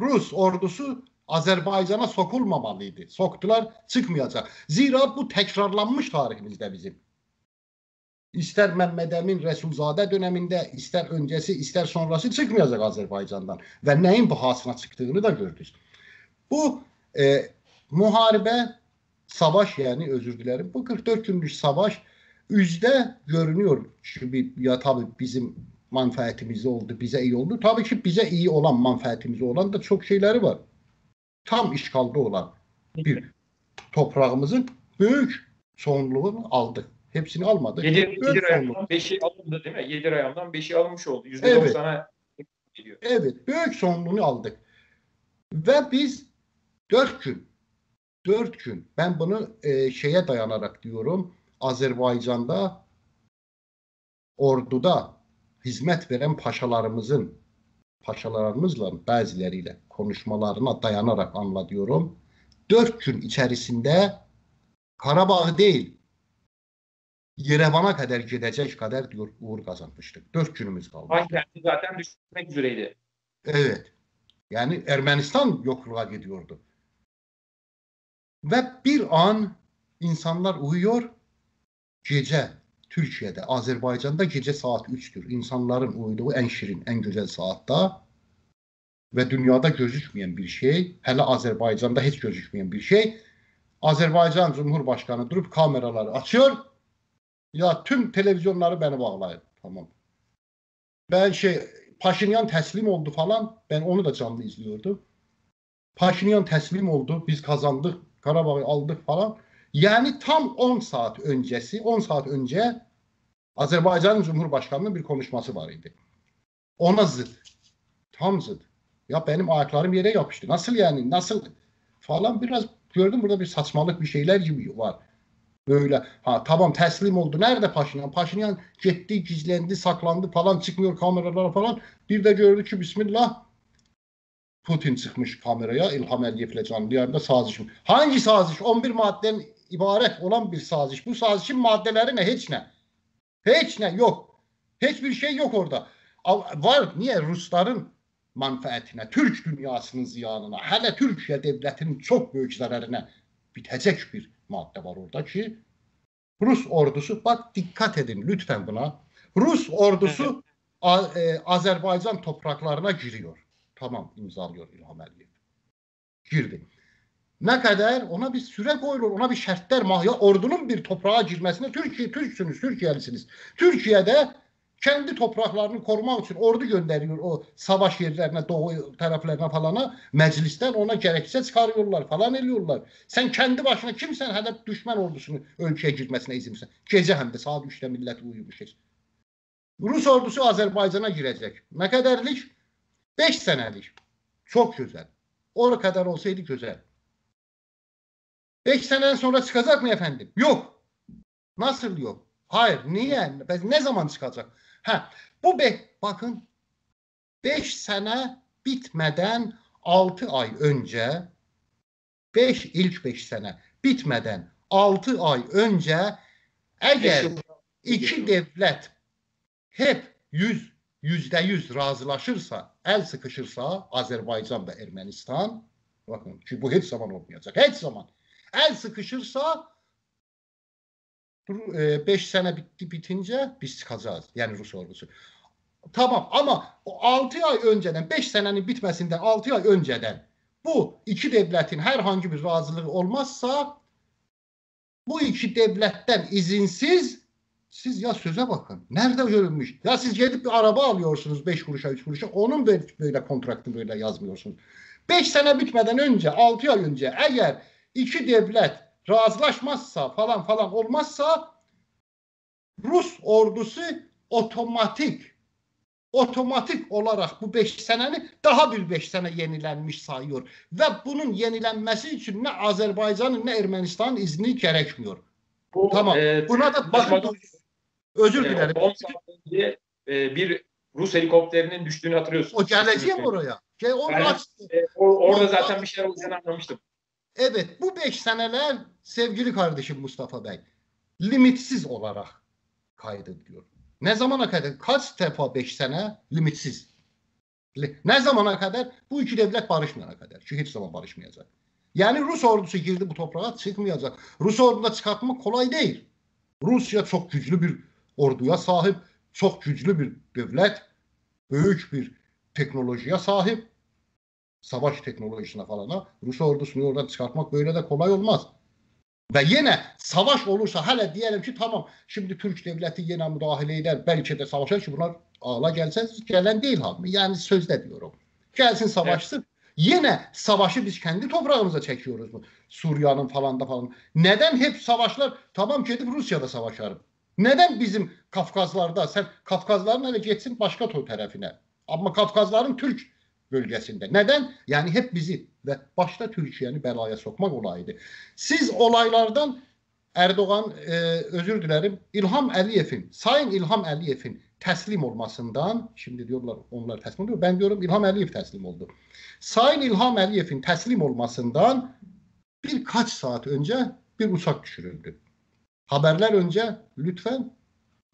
Rus ordusu Azerbaycan'a sokulmamalıydı. Soktular çıkmayacak. Zira bu tekrarlanmış tarihimizde bizim. İster Mehmet Emin Resulzade döneminde, ister öncesi, ister sonrası çıkmayacak Azerbaycan'dan. Ve neyin bahasına çıktığını da gördük. Bu e, muharebe, savaş yani özür dilerim. Bu 44 günlük savaş yüzde görünüyor. Şimdi ya tabii bizim manfaatimiz oldu, bize iyi oldu. Tabii ki bize iyi olan, manfaatimiz olan da çok şeyleri var. Tam işgalde olan bir toprağımızın büyük çoğunluğunu aldı. Hepsini almadı. 7, 7 ayağından 5'i alındı değil mi? 7 ayağından 5'i alınmış oldu. %90'a evet. geliyor. Evet. Büyük çoğunluğunu aldık. Ve biz Dört gün. Dört gün. Ben bunu e, şeye dayanarak diyorum. Azerbaycan'da orduda hizmet veren paşalarımızın paşalarımızla bazılarıyla konuşmalarına dayanarak anlatıyorum. Dört gün içerisinde Karabağ değil Yerevan'a kadar gidecek kadar diyor uğur kazanmıştık. Dört günümüz kaldı. Başkenti zaten düşmek üzereydi. Evet. Yani Ermenistan yokluğa gidiyordu. Ve bir an insanlar uyuyor. Gece Türkiye'de, Azerbaycan'da gece saat 3'tür. İnsanların uyuduğu en şirin, en güzel saatte ve dünyada gözükmeyen bir şey, hele Azerbaycan'da hiç gözükmeyen bir şey. Azerbaycan Cumhurbaşkanı durup kameraları açıyor. Ya tüm televizyonları beni bağlayın. Tamam. Ben şey Paşinyan teslim oldu falan. Ben onu da canlı izliyordum. Paşinyan teslim oldu. Biz kazandık. Karabağ'ı aldık falan. Yani tam 10 saat öncesi, 10 saat önce Azerbaycan Cumhurbaşkanı'nın bir konuşması var idi. Ona zıt. Tam zıt. Ya benim ayaklarım yere yapıştı. Nasıl yani? Nasıl? Falan biraz gördüm burada bir saçmalık bir şeyler gibi var. Böyle ha tamam teslim oldu. Nerede Paşinyan? Paşinyan gitti, gizlendi, saklandı falan çıkmıyor kameralara falan. Bir de gördü ki Bismillah Putin çıkmış kameraya İlham Əliyevlə canlı yayında saziş. Hangi saziş? 11 maddeden ibaret olan bir saziş. Bu sazişin maddeleri ne? Hiç ne? Hiç ne? Yok. Hiçbir şey yok orada. Var. Niye? Rusların manfaatine, Türk dünyasının ziyanına, hele Türkiye devletinin çok büyük zararına bitecek bir madde var orada ki Rus ordusu bak dikkat edin lütfen buna. Rus ordusu e, Azerbaycan topraklarına giriyor. Tamam imzalıyor İlham Əliyev. Girdi. Ne kadar ona bir süre koyulur, ona bir şartlar mahya ordunun bir toprağa girmesine Türkiye, Türksünüz, Türkiyelisiniz. Türkiye'de kendi topraklarını korumak için ordu gönderiyor o savaş yerlerine, doğu taraflarına falana. Meclisten ona gerekçe çıkarıyorlar falan ediyorlar. Sen kendi başına kimsen hedef düşman ordusunu ülkeye girmesine izin misin? Gece hem de saat 3'te millet uyumuşuz. Rus ordusu Azerbaycan'a girecek. Ne kadarlık? 5 senelik. Çok güzel. O kadar olsaydı güzel. 5 seneden sonra çıkacak mı efendim? Yok. Nasıl yok? Hayır. Niye? Ne zaman çıkacak? Ha, bu be bakın 5 sene bitmeden 6 ay önce 5 ilk 5 sene bitmeden 6 ay önce eğer iki devlet hep yüz yüzde yüz razılaşırsa, el sıkışırsa Azerbaycan ve Ermenistan, bakın ki bu hiç zaman olmayacak, hiç zaman. El sıkışırsa 5 sene bitti bitince biz çıkacağız. Yani Rus ordusu. Tamam ama o 6 ay önceden 5 senenin bitmesinden 6 ay önceden bu iki devletin herhangi bir razılığı olmazsa bu iki devletten izinsiz siz ya söze bakın. Nerede görülmüş? Ya siz gidip bir araba alıyorsunuz 5 kuruşa 3 kuruşa. Onun böyle, böyle kontraktını böyle yazmıyorsunuz. 5 sene bitmeden önce 6 ay önce eğer iki devlet razılaşmazsa falan falan olmazsa Rus ordusu otomatik otomatik olarak bu 5 seneni daha bir 5 sene yenilenmiş sayıyor. Ve bunun yenilenmesi için ne Azerbaycan'ın ne Ermenistan'ın izni gerekmiyor. Bu, tamam. E, Buna da bakın özür e, dilerim. 10 saat önce e, bir Rus helikopterinin düştüğünü hatırlıyorsunuz. O geleceğim oraya. Şey, onu yani, e, orada zaten bir şeyler olacağını anlamıştım. Evet bu 5 seneler sevgili kardeşim Mustafa Bey limitsiz olarak kaydediyor. Ne zamana kadar? Kaç defa 5 sene limitsiz. Ne zamana kadar? Bu iki devlet barışmayana kadar. Çünkü hiç zaman barışmayacak. Yani Rus ordusu girdi bu toprağa çıkmayacak. Rus orduna çıkartmak kolay değil. Rusya çok güçlü bir orduya sahip. Çok güçlü bir devlet. Büyük bir teknolojiye sahip. Savaş teknolojisine falan. Rus ordusunu oradan çıkartmak böyle de kolay olmaz. Ve yine savaş olursa hele diyelim ki tamam şimdi Türk devleti yine müdahale eder belki de savaşa ki bunlar ağla gelse gelen değil ha. Yani sözde diyorum. Gelsin savaşsın. Evet. Yine savaşı biz kendi toprağımıza çekiyoruz mu? Suriye'nin falan da falan. Neden hep savaşlar tamam gidip Rusya'da savaşarım. Nədən bizim Qafqazlarda, sən Qafqazların hələ getsin başqa toy tərəfinə, amma Qafqazların türk bölgəsində. Nədən? Yəni hep bizi və başda Türkiyəni bəlaya soxmaq olaydı. Siz olaylardan Erdoğan, e, özür dilərim, İlham Əliyevin, Sayın İlham Əliyevin təslim olmasından, şimdi diyorlar onlar təslim oluyor, ben diyorum İlham Əliyev təslim oldu. Sayın İlham Əliyevin təslim olmasından birkaç saat önce bir uçak düşürüldü. Haberler önce lütfen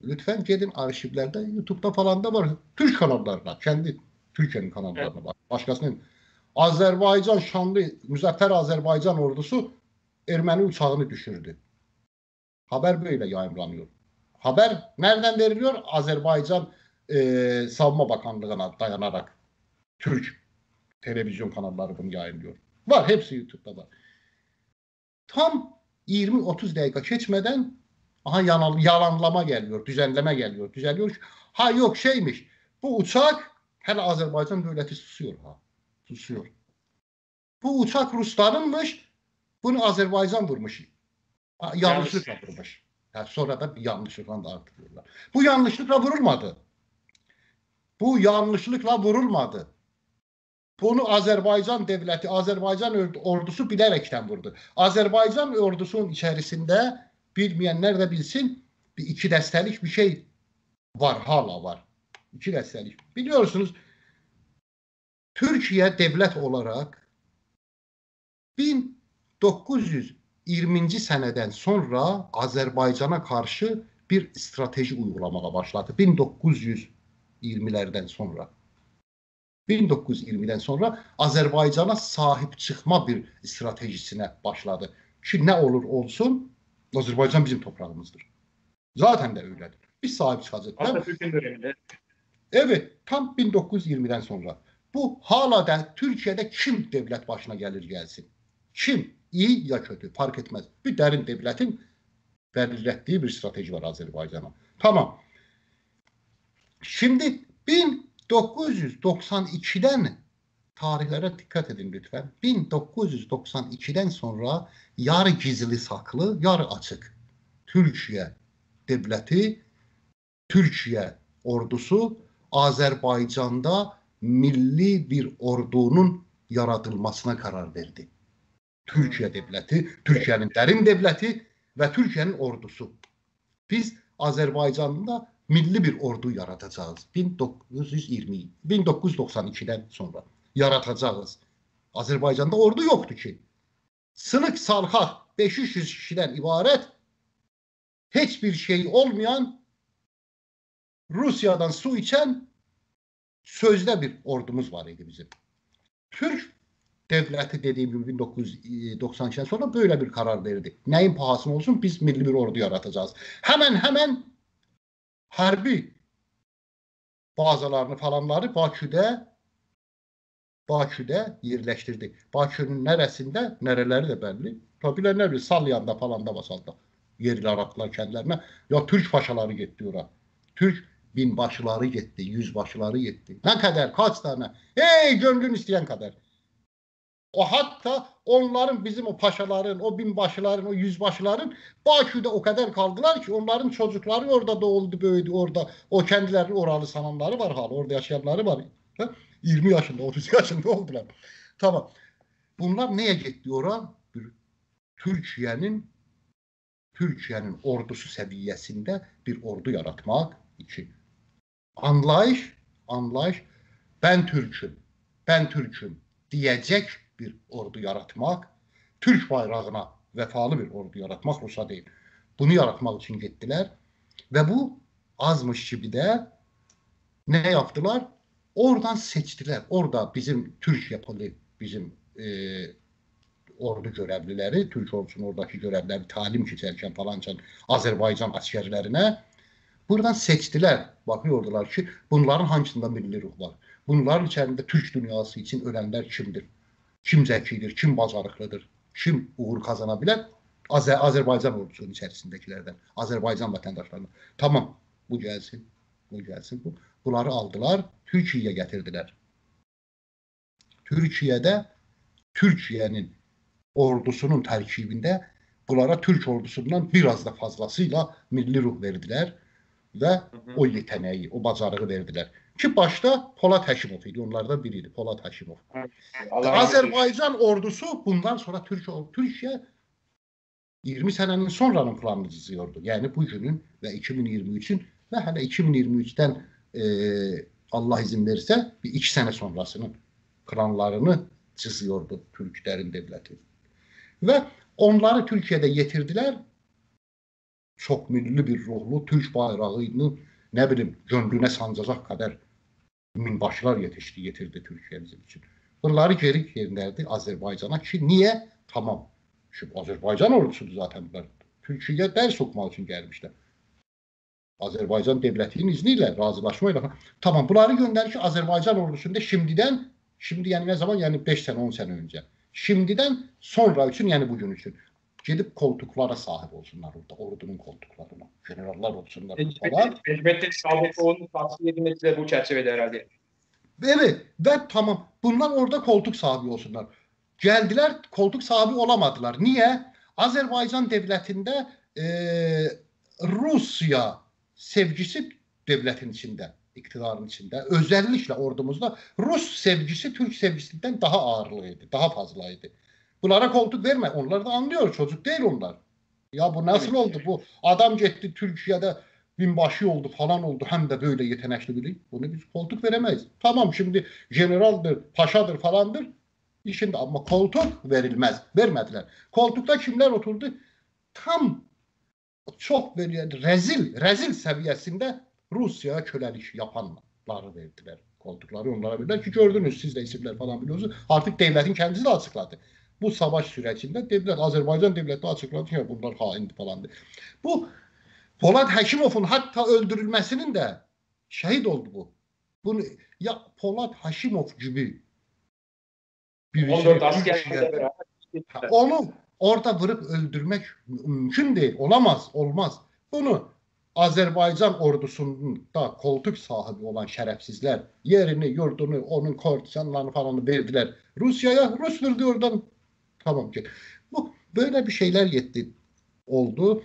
lütfen gidin arşivlerde YouTube'da falan da var. Türk kanallarına kendi Türkiye'nin kanallarına evet. bak. Başkasının Azerbaycan şanlı Müzeffer Azerbaycan ordusu Ermeni uçağını düşürdü. Haber böyle yayınlanıyor. Haber nereden veriliyor? Azerbaycan e, Savunma Bakanlığı'na dayanarak Türk televizyon kanalları bunu yayınlıyor. Var hepsi YouTube'da var. Tam 20-30 dakika geçmeden aha yalan, yalanlama geliyor, düzenleme geliyor, düzenliyor. Ha yok şeymiş. Bu uçak hele Azerbaycan devleti susuyor ha. Susuyor. Bu uçak Ruslarınmış. Bunu Azerbaycan vurmuş. Yanlışlıkla vurmuş. Yani sonra da yanlışlıkla da artırıyorlar. Bu yanlışlıkla vurulmadı. Bu yanlışlıkla vurulmadı. Bunu Azərbaycan dövləti, Azərbaycan ordusu bilərəkdən vurdu. Azərbaycan ordusunun içərisində bilməyənlər də bilsin, bir iki dəstəlik bir şey var, hala var. İki dəstəlik. Biliyorsunuz, Türkiyə dövlət olaraq 1920-ci sənədən sonra Azərbaycana qarşı bir strateji uygulamağa başladı. 1920-lərdən sonra. 1920-dən sonra Azərbaycana sahib çıxma bir stratejisinə başladı. Ki nə olur olsun, Azərbaycan bizim toprağımızdır. Zaten də öylədir. Biz sahib çıxacağıq. Atatürk'ün döneminde. Evet, tam 1920-dən sonra. Bu hala da Türkiyədə kim dövlət başına gəlir gəlsin. Kim, iyi ya kötü, fark etməz. Bir dərin dövlətin belirlətdiyi bir strateji var Azərbaycana. Tamam. Şimdi 1000 1992'den tarihlere dikkat edin lütfen. 1992'den sonra yarı gizli saklı, yarı açık. Türkiye devleti, Türkiye ordusu Azerbaycan'da milli bir ordunun yaradılmasına karar verdi. Türkiye devleti, Türkiye'nin derin devleti ve Türkiye'nin ordusu. Biz Azerbaycan'da milli bir ordu yaratacağız. 1920, 1992'den sonra yaratacağız. Azerbaycan'da ordu yoktu ki. Sınık salhak 500 kişiden ibaret hiçbir şey olmayan Rusya'dan su içen sözde bir ordumuz var idi bizim. Türk devleti dediğim gibi 1992'den sonra böyle bir karar verdi. Neyin pahasına olsun biz milli bir ordu yaratacağız. Hemen hemen harbi bazalarını falanları Bakü'de Bakü'de yerleştirdi. Bakü'nün neresinde? Nereleri de belli. Tabii ne bileyim Salyan'da falan da basalda. Yerler attılar kendilerine. Ya Türk paşaları gitti oraya. Türk binbaşıları gitti, yüzbaşıları gitti. Ne kadar? Kaç tane? Hey gönlün isteyen kadar. O hatta onların bizim o paşaların, o binbaşıların, o yüzbaşıların Bakü'de o kadar kaldılar ki onların çocukları orada doğuldu, büyüdü orada. O kendilerini oralı sananları var hala. Orada yaşayanları var. 20 yaşında, 30 yaşında oldular. Tamam. Bunlar neye gitti ora? Türkiye'nin Türkiye'nin ordusu seviyesinde bir ordu yaratmak için. Anlayış, anlayış ben Türk'üm, ben Türk'üm diyecek bir ordu yaratmak, Türk bayrağına vefalı bir ordu yaratmak Rus'a değil. Bunu yaratmak için gittiler ve bu azmış gibi de ne yaptılar? Oradan seçtiler. Orada bizim Türk yapılı bizim e, ordu görevlileri, Türk ordusunun oradaki görevlileri talim keçerken falancan Azerbaycan askerlerine buradan seçtiler. Bakıyordular ki bunların hangisinde milli ruh var? Bunların içerisinde Türk dünyası için ölenler kimdir? kim zəkidir, kim bacarıqlıdır, kim uğur qazana bilər? Azər Azərbaycan ordusunun içərisindəkilərdən, Azərbaycan vətəndaşlarından. Tamam, bu gəlsin, bu gəlsin, bu. Bunları aldılar, Türkiyəyə gətirdilər. Türkiyədə Türkiyənin ordusunun tərkibində bunlara Türk ordusundan biraz da fazlasıyla milli ruh verdilər və o yetənəyi, o bacarığı verdilər. Ki başta Polat Həşimov idi. Onlardan biriydi Polat Həşimov. Azerbaycan ordusu bundan sonra Türkiye, Türkiye 20 senenin sonranın planını çiziyordu. Yani bugünün ve 2023'ün ve hala 2023'ten e, Allah izin verirse bir iki sene sonrasının klanlarını çiziyordu Türklerin devleti. Ve onları Türkiye'de getirdiler. Çok milli bir ruhlu Türk bayrağını ne bileyim gönlüne sancacak kadar minbaşılar yetişti, getirdi Türkiye bizim için. Bunları geri gönderdi Azerbaycan'a ki niye? Tamam. Şu Azerbaycan ordusudur zaten bunlar. Türkiye'ye ders okumak için gelmişler. Azerbaycan devletinin izniyle, razılaşmayla. Tamam bunları gönderdi ki Azerbaycan ordusunda şimdiden, şimdi yani ne zaman? Yani 5 sene 10 sene önce. Şimdiden sonra için yani bugün için gidip koltuklara sahip olsunlar orada. Ordunun koltuklarına. Generaller olsunlar. Necmettin Şahbetoğlu'nun tavsiye edilmesi bu çerçevede herhalde. Evet ve tamam bunlar orada koltuk sahibi olsunlar. Geldiler koltuk sahibi olamadılar. Niye? Azerbaycan devletinde e, Rusya sevgisi devletin içinde, iktidarın içinde. Özellikle ordumuzda Rus sevgisi Türk sevgisinden daha ağırlıydı, daha fazlaydı. Bunlara koltuk verme. Onlar da anlıyor. Çocuk değil onlar. Ya bu nasıl evet. oldu? Bu adam gitti Türkiye'de binbaşı oldu falan oldu. Hem de böyle yetenekli biri. Bunu biz koltuk veremeyiz. Tamam şimdi generaldir, paşadır falandır. İşinde ama koltuk verilmez. Vermediler. Koltukta kimler oturdu? Tam çok böyle rezil, rezil seviyesinde Rusya'ya kölelik yapanları verdiler. Koltukları onlara verdiler ki gördünüz siz de isimler falan biliyorsunuz. Artık devletin kendisi de açıkladı bu savaş sürecinde devlet Azerbaycan devleti açıkladı ki bunlar haindi falandı. Bu Polat Haşimov'un hatta öldürülmesinin de şehit oldu bu. Bunu ya Polat Haşimov gibi birisi onu orada vurup öldürmek mümkün değil. Olamaz, olmaz. Bunu Azerbaycan ordusunda koltuk sahibi olan şerefsizler yerini, yurdunu, onun kortisanlarını falan verdiler. Rusya'ya Rus verdi ki. Bu böyle bir şeyler yetti oldu.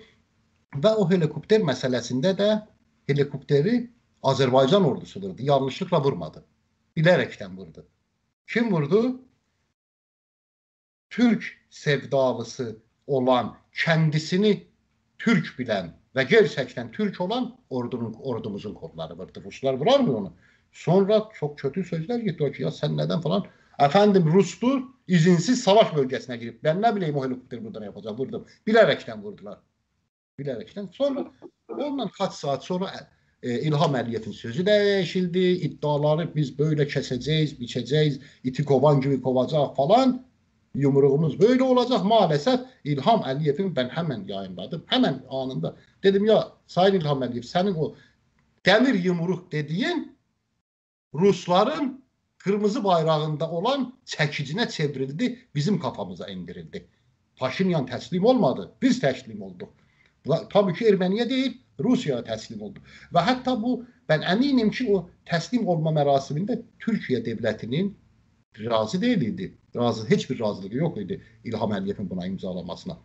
Ve o helikopter meselesinde de helikopteri Azerbaycan ordusu vurdu. Yanlışlıkla vurmadı. Bilerekten vurdu. Kim vurdu? Türk sevdalısı olan, kendisini Türk bilen ve gerçekten Türk olan ordunun ordumuzun kolları vurdu. Ruslar vurar mı onu? Sonra çok kötü sözler gitti. Ya sen neden falan Efendim Rus'tu izinsiz savaş bölgesine girip ben ne bileyim o helikopteri buradan yapacağım vurdum. Bilerekten vurdular. Bilerekten. Sonra ondan kaç saat sonra e, İlham Əliyevin sözü dəyişildi. İddiaları biz böyle keseceğiz, biçeceğiz, iti kovan gibi kovacaq falan. Yumruğumuz böyle olacak maalesef. İlham Əliyevin ben hemen yayınladım. Hemen anında. Dedim ya Sayın İlham Əliyev senin o demir yumruk dediğin Rusların kırmızı bayrağında olan çekicinə çevrildi, bizim kafamıza indirildi. Paşinyan təslim olmadı, biz təslim olduq. Tabii ki Erməniyə deyil, Rusiyaya təslim oldu. Və hətta bu, ben eminim ki o təslim olma mərasimində Türkiyə devlətinin razı değil idi. Razı, heç bir razılığı yok idi İlham Əliyevin buna imzalamasına.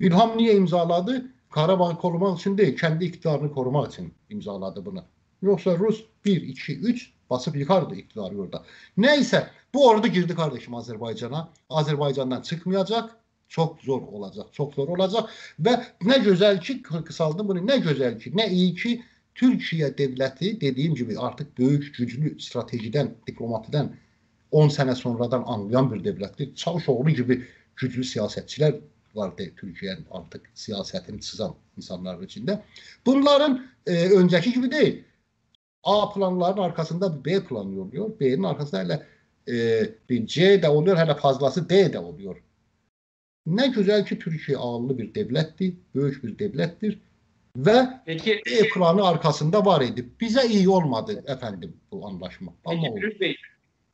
İlham niye imzaladı? Karabağ'ı korumak için değil, kendi iktidarını korumak için imzaladı bunu. Yoksa Rus 1, 2, 3 basıp yıkardı iktidarı orada. Neyse bu orada girdi kardeşim Azerbaycan'a. Azerbaycan'dan çıkmayacak. Çok zor olacak. Çok zor olacak. Ve ne güzel ki kısaldım bunu ne güzel ki ne iyi ki Türkiye devleti dediğim gibi artık büyük güçlü stratejiden, diplomatiden 10 sene sonradan anlayan bir devlettir. Çavuşoğlu gibi güçlü siyasetçiler vardı Türkiye'nin artık siyasetini çizen insanların içinde. Bunların e, önceki gibi değil. A planların arkasında bir B planı oluyor. B'nin arkasında hele e, bir C de oluyor, hele fazlası D de oluyor. Ne güzel ki Türkiye ağırlı bir devlettir, büyük bir devlettir ve Peki, B planı arkasında var idi. Bize iyi olmadı efendim bu anlaşma. Peki Ama Gürüz Bey,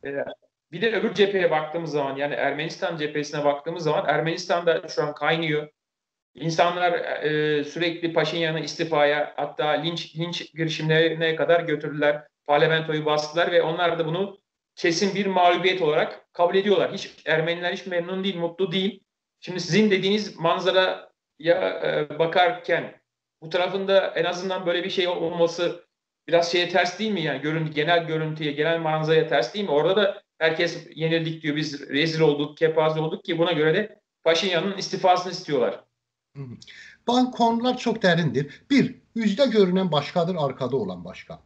e, bir de öbür cepheye baktığımız zaman yani Ermenistan cephesine baktığımız zaman Ermenistan da şu an kaynıyor. İnsanlar e, sürekli Paşinyan'ı istifaya hatta linç, linç girişimlerine kadar götürdüler. Parlamentoyu bastılar ve onlar da bunu kesin bir mağlubiyet olarak kabul ediyorlar. Hiç Ermeniler hiç memnun değil, mutlu değil. Şimdi sizin dediğiniz manzaraya e, bakarken bu tarafında en azından böyle bir şey olması biraz şeye ters değil mi? Yani görüntü, genel görüntüye, genel manzaraya ters değil mi? Orada da herkes yenildik diyor. Biz rezil olduk, kepaze olduk ki buna göre de Paşinyan'ın istifasını istiyorlar. Bu konular çok derindir. Bir, yüzde görünen başkadır, arkada olan başka.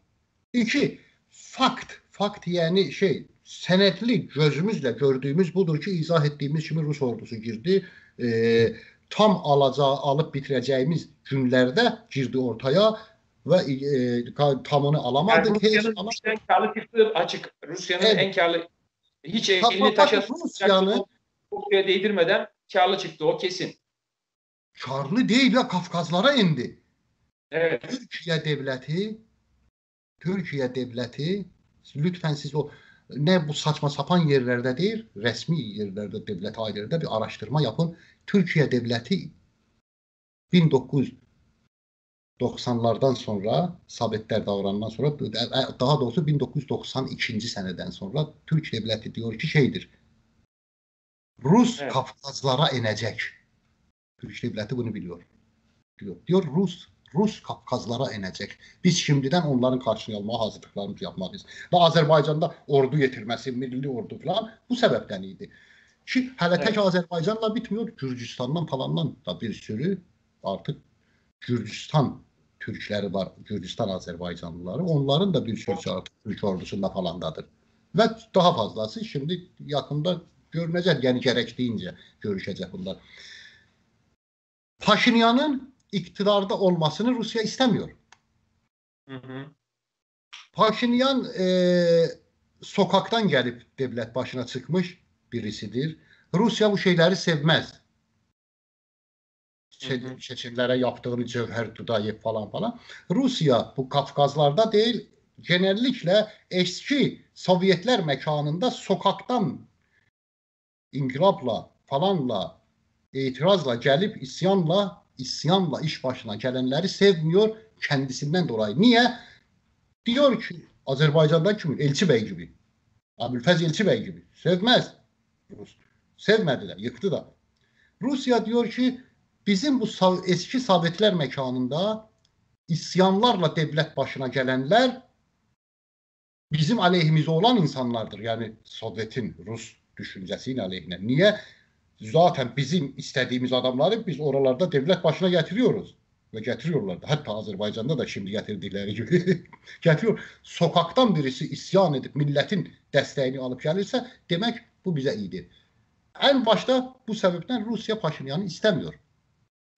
İki, fakt. Fakt yani şey, senetli gözümüzle gördüğümüz budur ki izah ettiğimiz kimi Rus ordusu girdi. E, tam alacağı, alıp bitireceğimiz günlerde girdi ortaya ve e, tamını alamadı. Yani Rusya'nın en karlı açık. Rusya'nın evet. en karlı hiç elini taşa Rusya'nın Rusya'ya değdirmeden karlı çıktı o kesin. Çarlı deylə Qafqazlara endi. Evet. Türkiyə dövləti Türkiyə dövləti lütfən siz o nə bu saçma sapan yerlərdə deyil, rəsmi yerlərdə dövlətə aid yerlərdə bir araşdırma yapın. Türkiyə dövləti 1990-lardan sonra Sovetlər davranından sonra daha doğrusu 1992-ci sənədən sonra Türk dövləti diyor ki, şeydir. Rus evet. Qafqazlara enəcək. Türk dövləti bunu biliyor. Diyor, diyor Rus Rus Qafqazlara enəcək. Biz şimdidən onların qarşısını almağa hazırlıqlarımızı yapmalıyıq. Və Azərbaycanda ordu yetirməsi, milli ordu falan bu səbəbdən idi. Ki hələ tək Azərbaycanla bitmiyor, Gürcüstandan falandan da bir sürü artıq Gürcüstan türkləri var, Gürcüstan Azərbaycanlıları. Onların da bir sürü artıq türk ordusunda falandadır. Və daha fazlası şimdi yaxında görünəcək, yəni gərəkdiyincə görüşəcək bunlar. Paşinyan'ın iktidarda olmasını Rusya istemiyor. Hı hı. Paşinyan e, sokaktan gelip devlet başına çıkmış birisidir. Rusya bu şeyleri sevmez. Çe Çeçenlere yaptığını Cevher Dudayev falan falan. Rusya bu Kafkazlarda değil genellikle eski Sovyetler mekanında sokaktan inkılapla falanla etirazla gəlib isyanla isyanla iş başına gələnləri sevmiyor kəndisindən dolayı. Niyə? Diyor ki, Azərbaycanda kimi Elçi bəy kimi. Əbülfəz Elçi bəy kimi sevməz. Rus. Sevmədilər, yıxdı da. Rusiya diyor ki, bizim bu eski Sovetlər məkanında isyanlarla dövlət başına gələnlər bizim aleyhimizə olan insanlardır. Yəni Sovetin, Rus düşüncəsi ilə əleyhinə. Niyə? Zaten bizim istediğimiz adamları biz oralarda devlet başına getiriyoruz. Ve getiriyorlardı. Hatta Azerbaycan'da da şimdi getirdikleri gibi getiriyor. Sokaktan birisi isyan edip milletin desteğini alıp gelirse demek bu bize iyidir. En başta bu sebepten Rusya Paşinyan'ı istemiyor.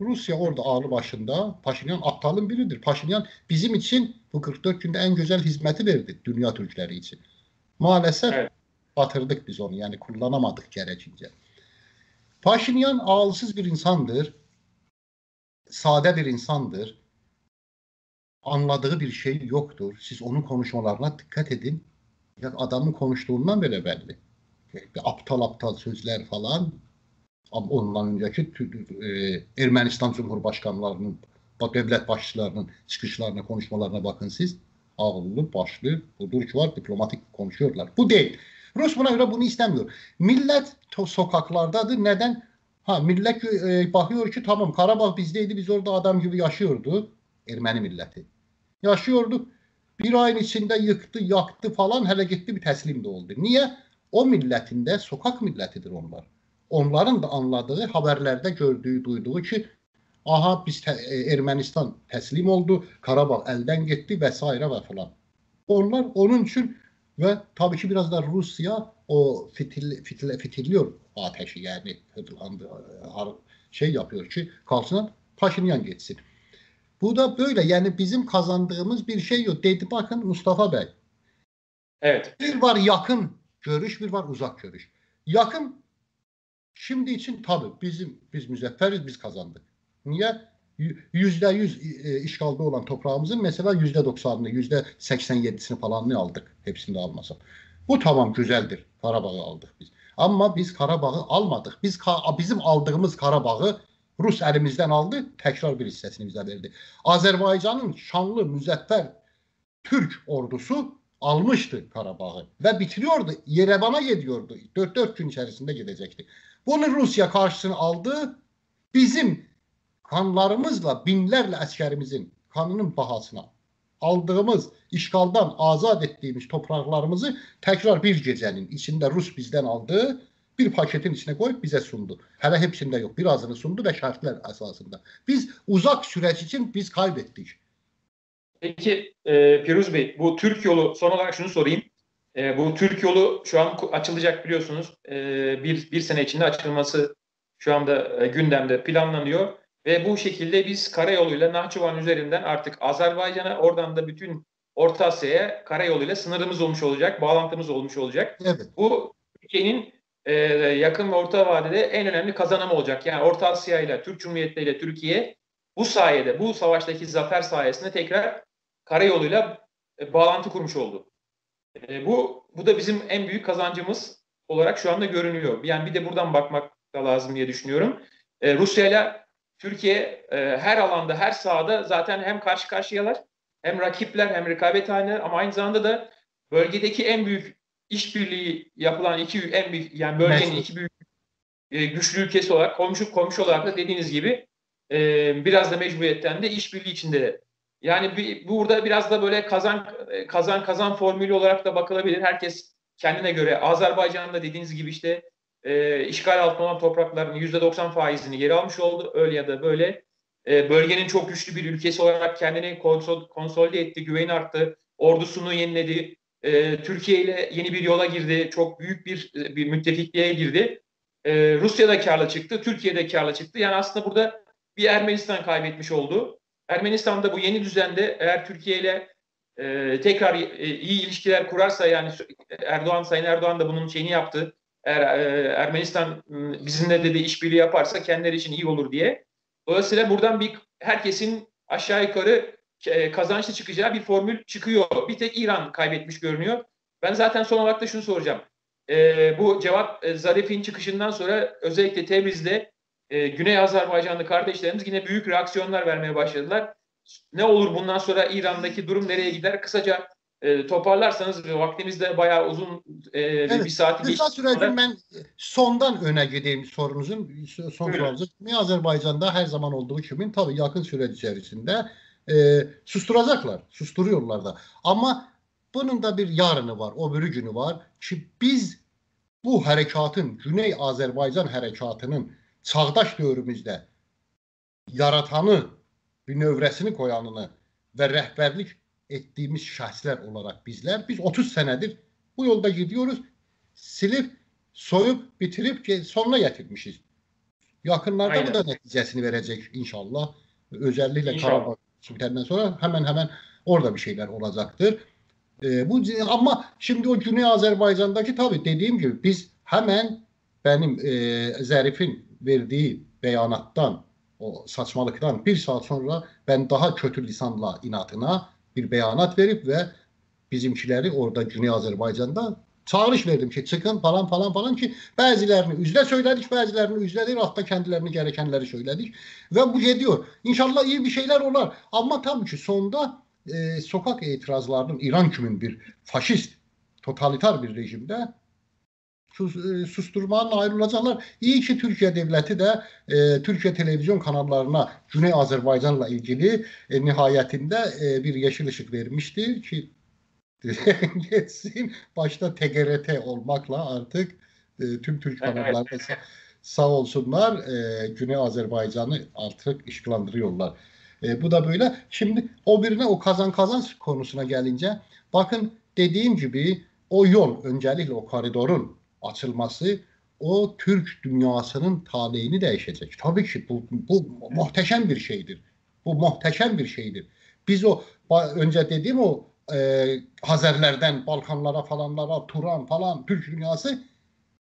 Rusya orada ağlı başında. Paşinyan aptalın biridir. Paşinyan bizim için bu 44 günde en güzel hizmeti verdi dünya Türkleri için. Maalesef evet. batırdık biz onu. Yani kullanamadık gerekince. Paşinyan ağılsız bir insandır. Sade bir insandır. Anladığı bir şey yoktur. Siz onun konuşmalarına dikkat edin. Ya adamın konuştuğundan bile belli. Aptal aptal sözler falan ondan önceki e, Ermənistan Cumhurbaşkanlarının, devlet başçılarının çıkışlarına, konuşmalarına bakın siz. Ağıllı, başlı, budur ki var, diplomatik konuşuyorlar. Bu değil. Rus buna görə bunu istəmir. Millət sokaklardadır. Nədən? Ha, millət e, baxıyor ki, tamam Qarabağ bizdə idi, biz orada adam kimi yaşıyorduk. Erməni milləti. Yaşıyorduk. Bir ayın içində yıxdı, yaktı falan, hələ getdi bir təslim də oldu. Niyə? O millətində sokak millətidir onlar. Onların da anladığı, xəbərlərdə gördüyü, duyduğu ki, aha biz tə e, Ermənistan təslim oldu, Qarabağ əldən getdi və s. və filan. Onlar onun üçün ve tabii ki biraz da Rusya o fitil, fitil, fitilliyor ateşi yani şey yapıyor ki karşısına Paşinyan geçsin. Bu da böyle yani bizim kazandığımız bir şey yok. Dedi bakın Mustafa Bey. Evet. Bir var yakın görüş, bir var uzak görüş. Yakın Şimdi için tabii bizim biz müzefferiz, biz kazandık. Niye? %100 e, işğalda olan torpağımızın mesela %90'ını, %87'sini falanını aldıq. Hepsini de almasaq. Bu tamam güzeldir. Qarabağı aldıq biz. Amma biz Qarabağı almadıq. Biz bizim aldığımız Qarabağı Rus əlimizdən aldı, təkrar bir hissəsini bizə verdi. Azərbaycanın şanlı müzəffər Türk ordusu almıştı Qarabağı ve bitiriyordu. Yerevan'a gidiyordu. 4-4 gün içerisinde gidecekti. Bunu Rusya karşısına aldı. Bizim kanlarımızla binlerle askerimizin kanının bahasına aldığımız, işgaldan azat ettiğimiz topraklarımızı tekrar bir gecenin içinde Rus bizden aldı. Bir paketin içine koyup bize sundu. Hele hepsinde yok. Birazını sundu ve şartlar esasında. Biz uzak süreç için biz kaybettik. Peki e, Firuz Bey bu Türk yolu son olarak şunu sorayım. E, bu Türk yolu şu an açılacak biliyorsunuz. E, bir, bir sene içinde açılması şu anda e, gündemde planlanıyor. Ve bu şekilde biz karayoluyla Nahçıvan üzerinden artık Azerbaycan'a oradan da bütün Orta Asya'ya karayoluyla sınırımız olmuş olacak, bağlantımız olmuş olacak. Evet. Bu Türkiye'nin e, yakın ve orta vadede en önemli kazanımı olacak. Yani Orta Asya ile Türk Cumhuriyeti ile Türkiye bu sayede, bu savaştaki zafer sayesinde tekrar karayoluyla e, bağlantı kurmuş oldu. E, bu bu da bizim en büyük kazancımız olarak şu anda görünüyor. Yani bir de buradan bakmak da lazım diye düşünüyorum. E, Rusya ile Türkiye e, her alanda, her sahada zaten hem karşı karşıyalar, hem rakipler, hem rekabet haline ama aynı zamanda da bölgedeki en büyük işbirliği yapılan iki en büyük yani bölgenin iki büyük e, güçlü ülkesi olarak komşu komşu olarak da dediğiniz gibi e, biraz da mecburiyetten de işbirliği içinde yani bir, burada biraz da böyle kazan kazan kazan formülü olarak da bakılabilir. Herkes kendine göre Azerbaycan'da dediğiniz gibi işte e, işgal altında olan toprakların %90 faizini geri almış oldu. Öyle ya da böyle. E, bölgenin çok güçlü bir ülkesi olarak kendini konsol, konsolide etti, güveni arttı, ordusunu yeniledi. E, Türkiye ile yeni bir yola girdi, çok büyük bir bir müttefikliğe girdi. E, Rusya da karla çıktı, Türkiye de karla çıktı. Yani aslında burada bir Ermenistan kaybetmiş oldu. Ermenistan'da bu yeni düzende eğer Türkiye ile e, tekrar e, iyi ilişkiler kurarsa yani Erdoğan Sayın Erdoğan da bunun şeyini yaptı. Eğer e, Ermenistan bizimle de bir işbirliği yaparsa kendileri için iyi olur diye. Dolayısıyla buradan bir herkesin aşağı yukarı e, kazançlı çıkacağı bir formül çıkıyor. Bir tek İran kaybetmiş görünüyor. Ben zaten son olarak da şunu soracağım. E, bu cevap e, Zarif'in çıkışından sonra özellikle Tebriz'de Güney Azerbaycanlı kardeşlerimiz yine büyük reaksiyonlar vermeye başladılar. Ne olur bundan sonra İran'daki durum nereye gider? Kısaca e, toparlarsanız vaktimiz de bayağı uzun e, evet, bir saati geçti. Kısa sürede ben sondan öne gideyim sorunuzun. Son sorunuzun. Azerbaycan'da her zaman olduğu gibi tabii yakın süre içerisinde e, susturacaklar. Susturuyorlar da. Ama bunun da bir yarını var. O bir günü var ki biz bu harekatın Güney Azerbaycan harekatının çağdaş dövrümüzdə yaratanı, bir növrəsini koyanını və rəhbərlik ettiğimiz şahslar olarak bizler biz 30 senedir bu yolda gidiyoruz. Silip, soyup, bitirip sonuna getirmişiz. Yakınlarda Aynen. bu da neticesini verecek inşallah. Özellikle İnşallah. Karabağ bitirdikten sonra hemen hemen orada bir şeyler olacaktır. Ee, bu ama şimdi o Güney Azerbaycan'daki tabii dediğim gibi biz hemen benim e, Zerif'in verdiği beyanattan o saçmalıktan bir saat sonra ben daha kötü lisanla inatına bir beyanat verip ve bizimkileri orada Güney Azerbaycan'da çağırış verdim ki çıkın falan falan falan ki bəzilərini üzlə söyledik, bəzilərini üzlədik, hatta kendilerini gerekenleri söyledik ve bu gidiyor. İnşallah iyi bir şeyler olar. Ama tabii ki sonda e, sokak itirazlarının İran kimin bir faşist, totalitar bir rejimde sus, e, susturmanın ayrılacaklar. İyi ki Türkiye devleti de e, Türkiye televizyon kanallarına Güney Azerbaycan'la ilgili e, nihayetinde e, bir yeşil ışık vermişti ki geçsin. Başta TGRT olmakla artık e, tüm Türk Evet. kanalları da sa- sağ olsunlar e, Güney Azerbaycan'ı artık ışıklandırıyorlar. E, bu da böyle. Şimdi o birine o kazan kazan konusuna gelince bakın dediğim gibi o yol öncelikle o koridorun açılması o Türk dünyasının talihini değişecek. Tabii ki bu, bu muhteşem bir şeydir. Bu muhteşem bir şeydir. Biz o ba- önce dediğim o e, Hazerlerden Balkanlara falanlara Turan falan Türk dünyası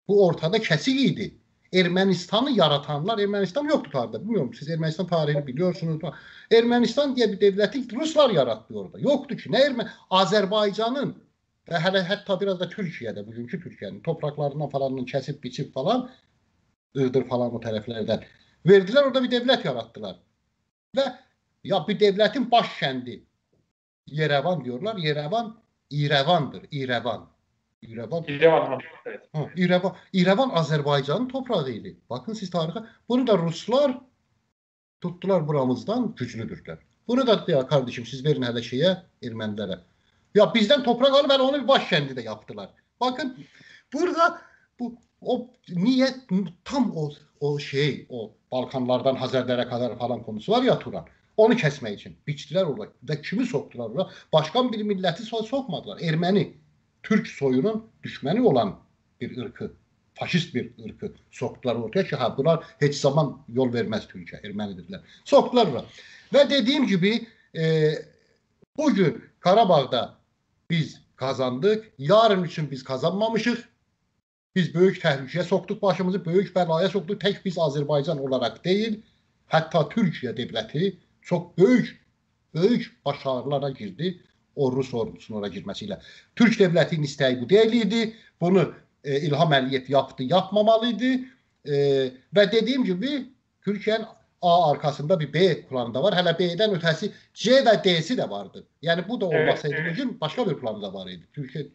bu ortada kesik idi. Ermenistan'ı yaratanlar Ermenistan yoktu tarihte. Bilmiyorum siz Ermenistan tarihini biliyorsunuz. Ermenistan diye bir devleti Ruslar yarattı orada. Yoktu ki. Ne Ermen Azerbaycan'ın Və hələ hətta biraz da Türkiyədə, bugünkü Türkiyənin torpaqlarından falanını kəsib biçib falan Iğdır falan o tərəflərdən verdilər, orada bir dövlət yaratdılar. Və ya bir dövlətin baş kəndi Yerəvan diyorlar. Yerəvan İrəvandır, İrəvan. İrəvan. İrəvan. Ha, hə, İrəvan. İrəvan Azərbaycanın torpağı idi. Bakın siz tarixə. Bunu da Ruslar tutdular buramızdan güclüdürlər. Bunu da ya kardeşim siz verin hələ şeyə, ermənilərə. Ya bizden toprak alıp ben onu bir başkendi de yaptılar. Bakın burada bu o niyet tam o o şey o Balkanlardan Hazerlere kadar falan konusu var ya Turan. Onu kesmek için. Biçtiler orada. Ve kimi soktular oraya? Başkan bir milleti so- sokmadılar. Ermeni. Türk soyunun düşmanı olan bir ırkı. Faşist bir ırkı soktular ortaya ki ha bunlar hiç zaman yol vermez Türkiye. Ermenidirler. Soktular oraya. Ve dediğim gibi e, bugün Karabağ'da Biz kazandık. Yarın üçün biz kazanmamışıq. Biz böyük təhlükəyə soxduq başımızı, böyük bəlaya soxduq. Tək biz Azərbaycan olaraq deyil, hətta Türkiyə dövləti çox böyük böyük başarılara girdi. O Rus ordusunun ora girməsi ilə. Türk dövlətinin istəyi bu deyil idi. Bunu e, İlham Əliyev yaptı, yapmamalı idi. E, və dediyim kimi Türkiyənin A arkasında bir B planı da var. Hele B'den ötesi C ve D'si de vardı. Yani bu da Evet, olmasaydı evet. bugün başka bir planı da var idi. Türkiye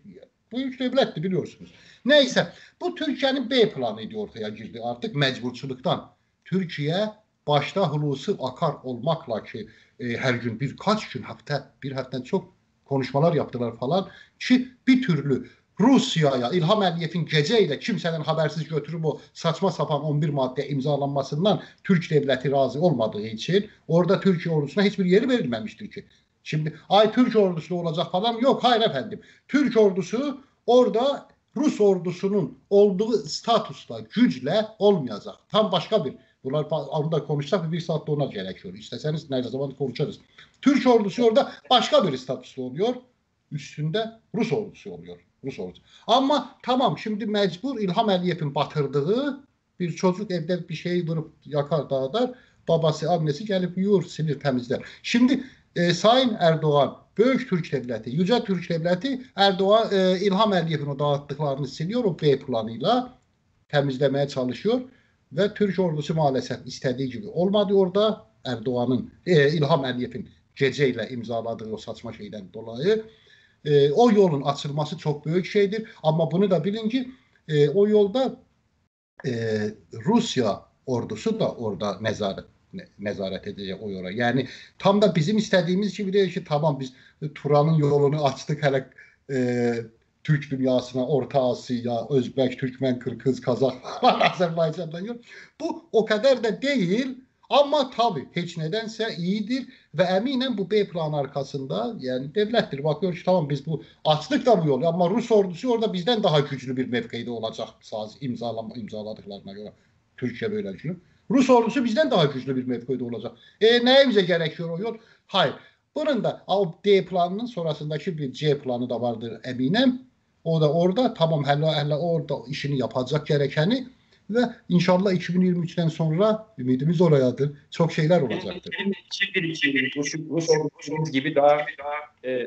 büyük devletti biliyorsunuz. Neyse bu Türkiye'nin B planıydı ortaya girdi artık mecburçuluktan. Türkiye başta Hulusi Akar olmakla ki e, her gün birkaç gün hafta bir haftadan çok konuşmalar yaptılar falan ki bir türlü Rusya'ya İlham Əliyev'in geceyle kimseden habersiz götürüp o saçma sapan 11 madde imzalanmasından Türk devleti razı olmadığı için orada Türkiye ordusuna hiçbir yeri verilmemiştir ki. Şimdi ay Türk ordusu olacak falan yok hayır efendim. Türk ordusu orada Rus ordusunun olduğu statusla, güçle olmayacak. Tam başka bir. Bunlar onu da konuşsak bir saatte ona gerekiyor. İsteseniz ne zaman konuşuruz. Türk ordusu orada başka bir statüsü oluyor. Üstünde Rus ordusu oluyor. Rus ordusu. Ama tamam şimdi mecbur İlham Əliyev'in batırdığı bir çocuk evde bir şey vurup yakar dağıtar. Babası, annesi gelip yuyur, sinir temizler. Şimdi e, Sayın Erdoğan Böyük Türk devleti, yüce Türk devleti Erdoğan e, İlham Əliyev'in o dağıttıklarını siliyor o B planıyla temizlemeye çalışıyor ve Türk ordusu maalesef istediği gibi olmadı orada Erdoğan'ın e, İlham Əliyev'in geceyle imzaladığı o saçma şeyden dolayı e, o yolun açılması çok büyük şeydir ama bunu da bilin ki e, o yolda e, Rusya ordusu da orada nezaret ne- nezaret edecek o yola. Yani tam da bizim istediğimiz gibi değil ki tamam biz Turan'ın yolunu açtık hele e, Türk dünyasına, Orta Asya, Özbek, Türkmen, Kırgız, Kazak, Azerbaycan'dan yok. Bu o kadar da değil ama tabii hiç nedense iyidir ve eminim bu B plan arkasında yani devlettir. Bakıyor ki tamam biz bu açtık da bu yolu ama Rus ordusu orada bizden daha güçlü bir mevkide olacak saz imzalama imzaladıklarına göre. Türkiye böyle düşünüyor. Rus ordusu bizden daha güçlü bir mevkide olacak. E neyimize gerekiyor o yol? Hayır. Bunun da o D planının sonrasındaki bir C planı da vardır eminim. O da orada tamam hele hele orada işini yapacak gerekeni ve inşallah 2023'ten sonra ümidimiz orayadır. Çok şeyler olacaktır. Benim için Rus ordusunuz gibi daha daha e,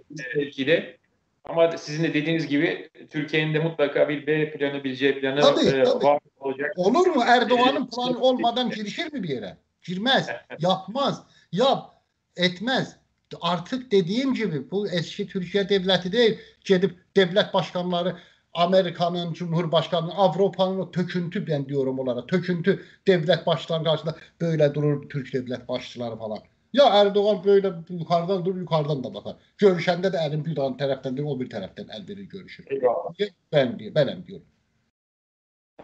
ama sizin de dediğiniz gibi Türkiye'nin de mutlaka bir B planı, bir C planı Tabii, e, tabii. var olacak. Olur mu? Erdoğan'ın planı olmadan girişir mi bir yere? Girmez. Yapmaz. Yap. Etmez. Artık dediğim gibi bu eski Türkiye devleti değil. Gedib devlet başkanları Amerika'nın, Cumhurbaşkanı, Avrupa'nın o töküntü ben diyorum onlara. Töküntü devlet başkanı karşısında böyle durur Türk devlet başçıları falan. Ya Erdoğan böyle yukarıdan durur, yukarıdan da bakar. Görüşende de elin bir taraftan değil, o bir taraftan el verir görüşür. Eyvallah. Ben diyor, benim diyorum.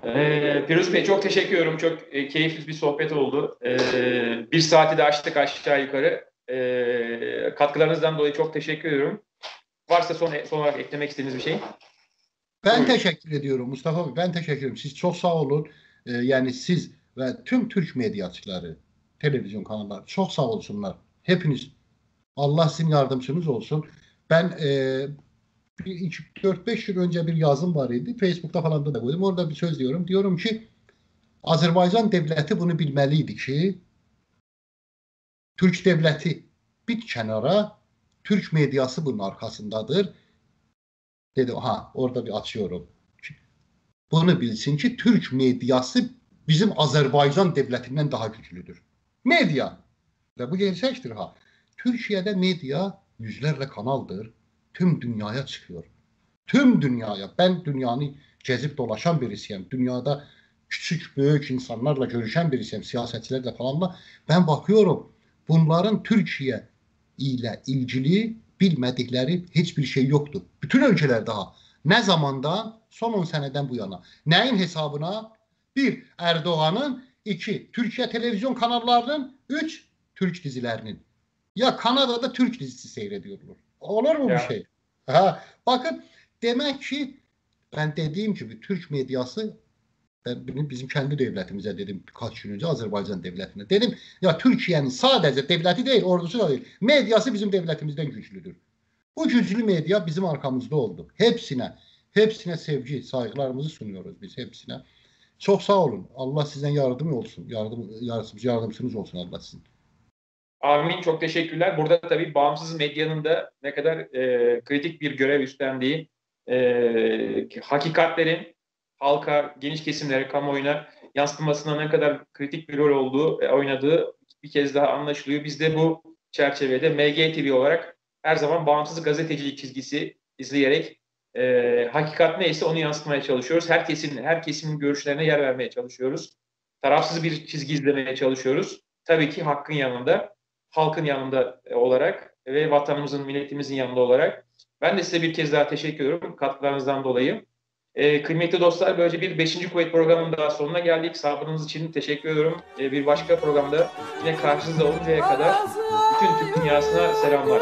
Ee, Firuz Bey çok teşekkür ediyorum. Çok e, keyifli bir sohbet oldu. Ee, bir saati de açtık aşağı yukarı. Ee, katkılarınızdan dolayı çok teşekkür ediyorum. Varsa son, son olarak eklemek istediğiniz bir şey. Ben Buyurun. teşekkür ediyorum Mustafa Bey. Ben teşekkür ederim. Siz çok sağ olun. Ee, yani siz ve tüm Türk medyacıları, televizyon kanalları çok sağ olsunlar. Hepiniz. Allah sizin yardımcınız olsun. Ben e, bir, iki, dört, beş yıl önce bir yazım var idi. Facebook'ta falan da koydum. Orada bir söz diyorum. Diyorum ki Azərbaycan devleti bunu bilmeliydi ki Türk devleti bir kenara Türk medyası bunun arkasındadır. Dedi ha orada bir açıyorum. Bunu bilsin ki Türk medyası bizim Azərbaycan devletinden daha güçlüdür. Medya. Ve bu gerçektir ha. Türkiye'de medya yüzlerle kanaldır. Tüm dünyaya çıkıyor. Tüm dünyaya. Ben dünyanı gezip dolaşan birisiyim. Dünyada küçük büyük insanlarla görüşen birisiyim. Siyasetçilerle falanla. Ben bakıyorum. Bunların Türkiye ile ilgili bilmedikleri hiçbir şey yoktu. Bütün ülkeler daha. Ne zamandan? Son 10 seneden bu yana. Neyin hesabına? Bir, Erdoğan'ın. iki Türkiye televizyon kanallarının. Üç, Türk dizilerinin. Ya Kanada'da Türk dizisi seyrediyorlar. Olur mu Ya. bu şey? Ha, bakın demek ki ben dediğim gibi Türk medyası ben bunu bizim kendi devletimize dedim birkaç gün önce Azerbaycan devletine. Dedim ya Türkiye'nin sadece devleti değil ordusu da değil. Medyası bizim devletimizden güçlüdür. Bu güçlü medya bizim arkamızda oldu. Hepsine, hepsine sevgi, saygılarımızı sunuyoruz biz hepsine. Çok sağ olun. Allah sizden yardım olsun. Yardım, yardımcı, yardımcınız olsun Allah sizin. Amin. Çok teşekkürler. Burada tabii bağımsız medyanın da ne kadar e, kritik bir görev üstlendiği, e, hakikatlerin halka, geniş kesimlere, kamuoyuna yansıtılmasına ne kadar kritik bir rol olduğu, e, oynadığı bir kez daha anlaşılıyor. Biz de bu çerçevede MGTV olarak her zaman bağımsız gazetecilik çizgisi izleyerek e, hakikat neyse onu yansıtmaya çalışıyoruz. Her kesimin, her kesimin görüşlerine yer vermeye çalışıyoruz. Tarafsız bir çizgi izlemeye çalışıyoruz. Tabii ki hakkın yanında, halkın yanında e, olarak ve vatanımızın, milletimizin yanında olarak. Ben de size bir kez daha teşekkür ediyorum katkılarınızdan dolayı. Ee, kıymetli dostlar böylece bir 5. kuvvet programının daha sonuna geldik. Sabrınız için teşekkür ediyorum. Ee, bir başka programda yine karşınızda oluncaya kadar bütün Türk dünyasına selamlar.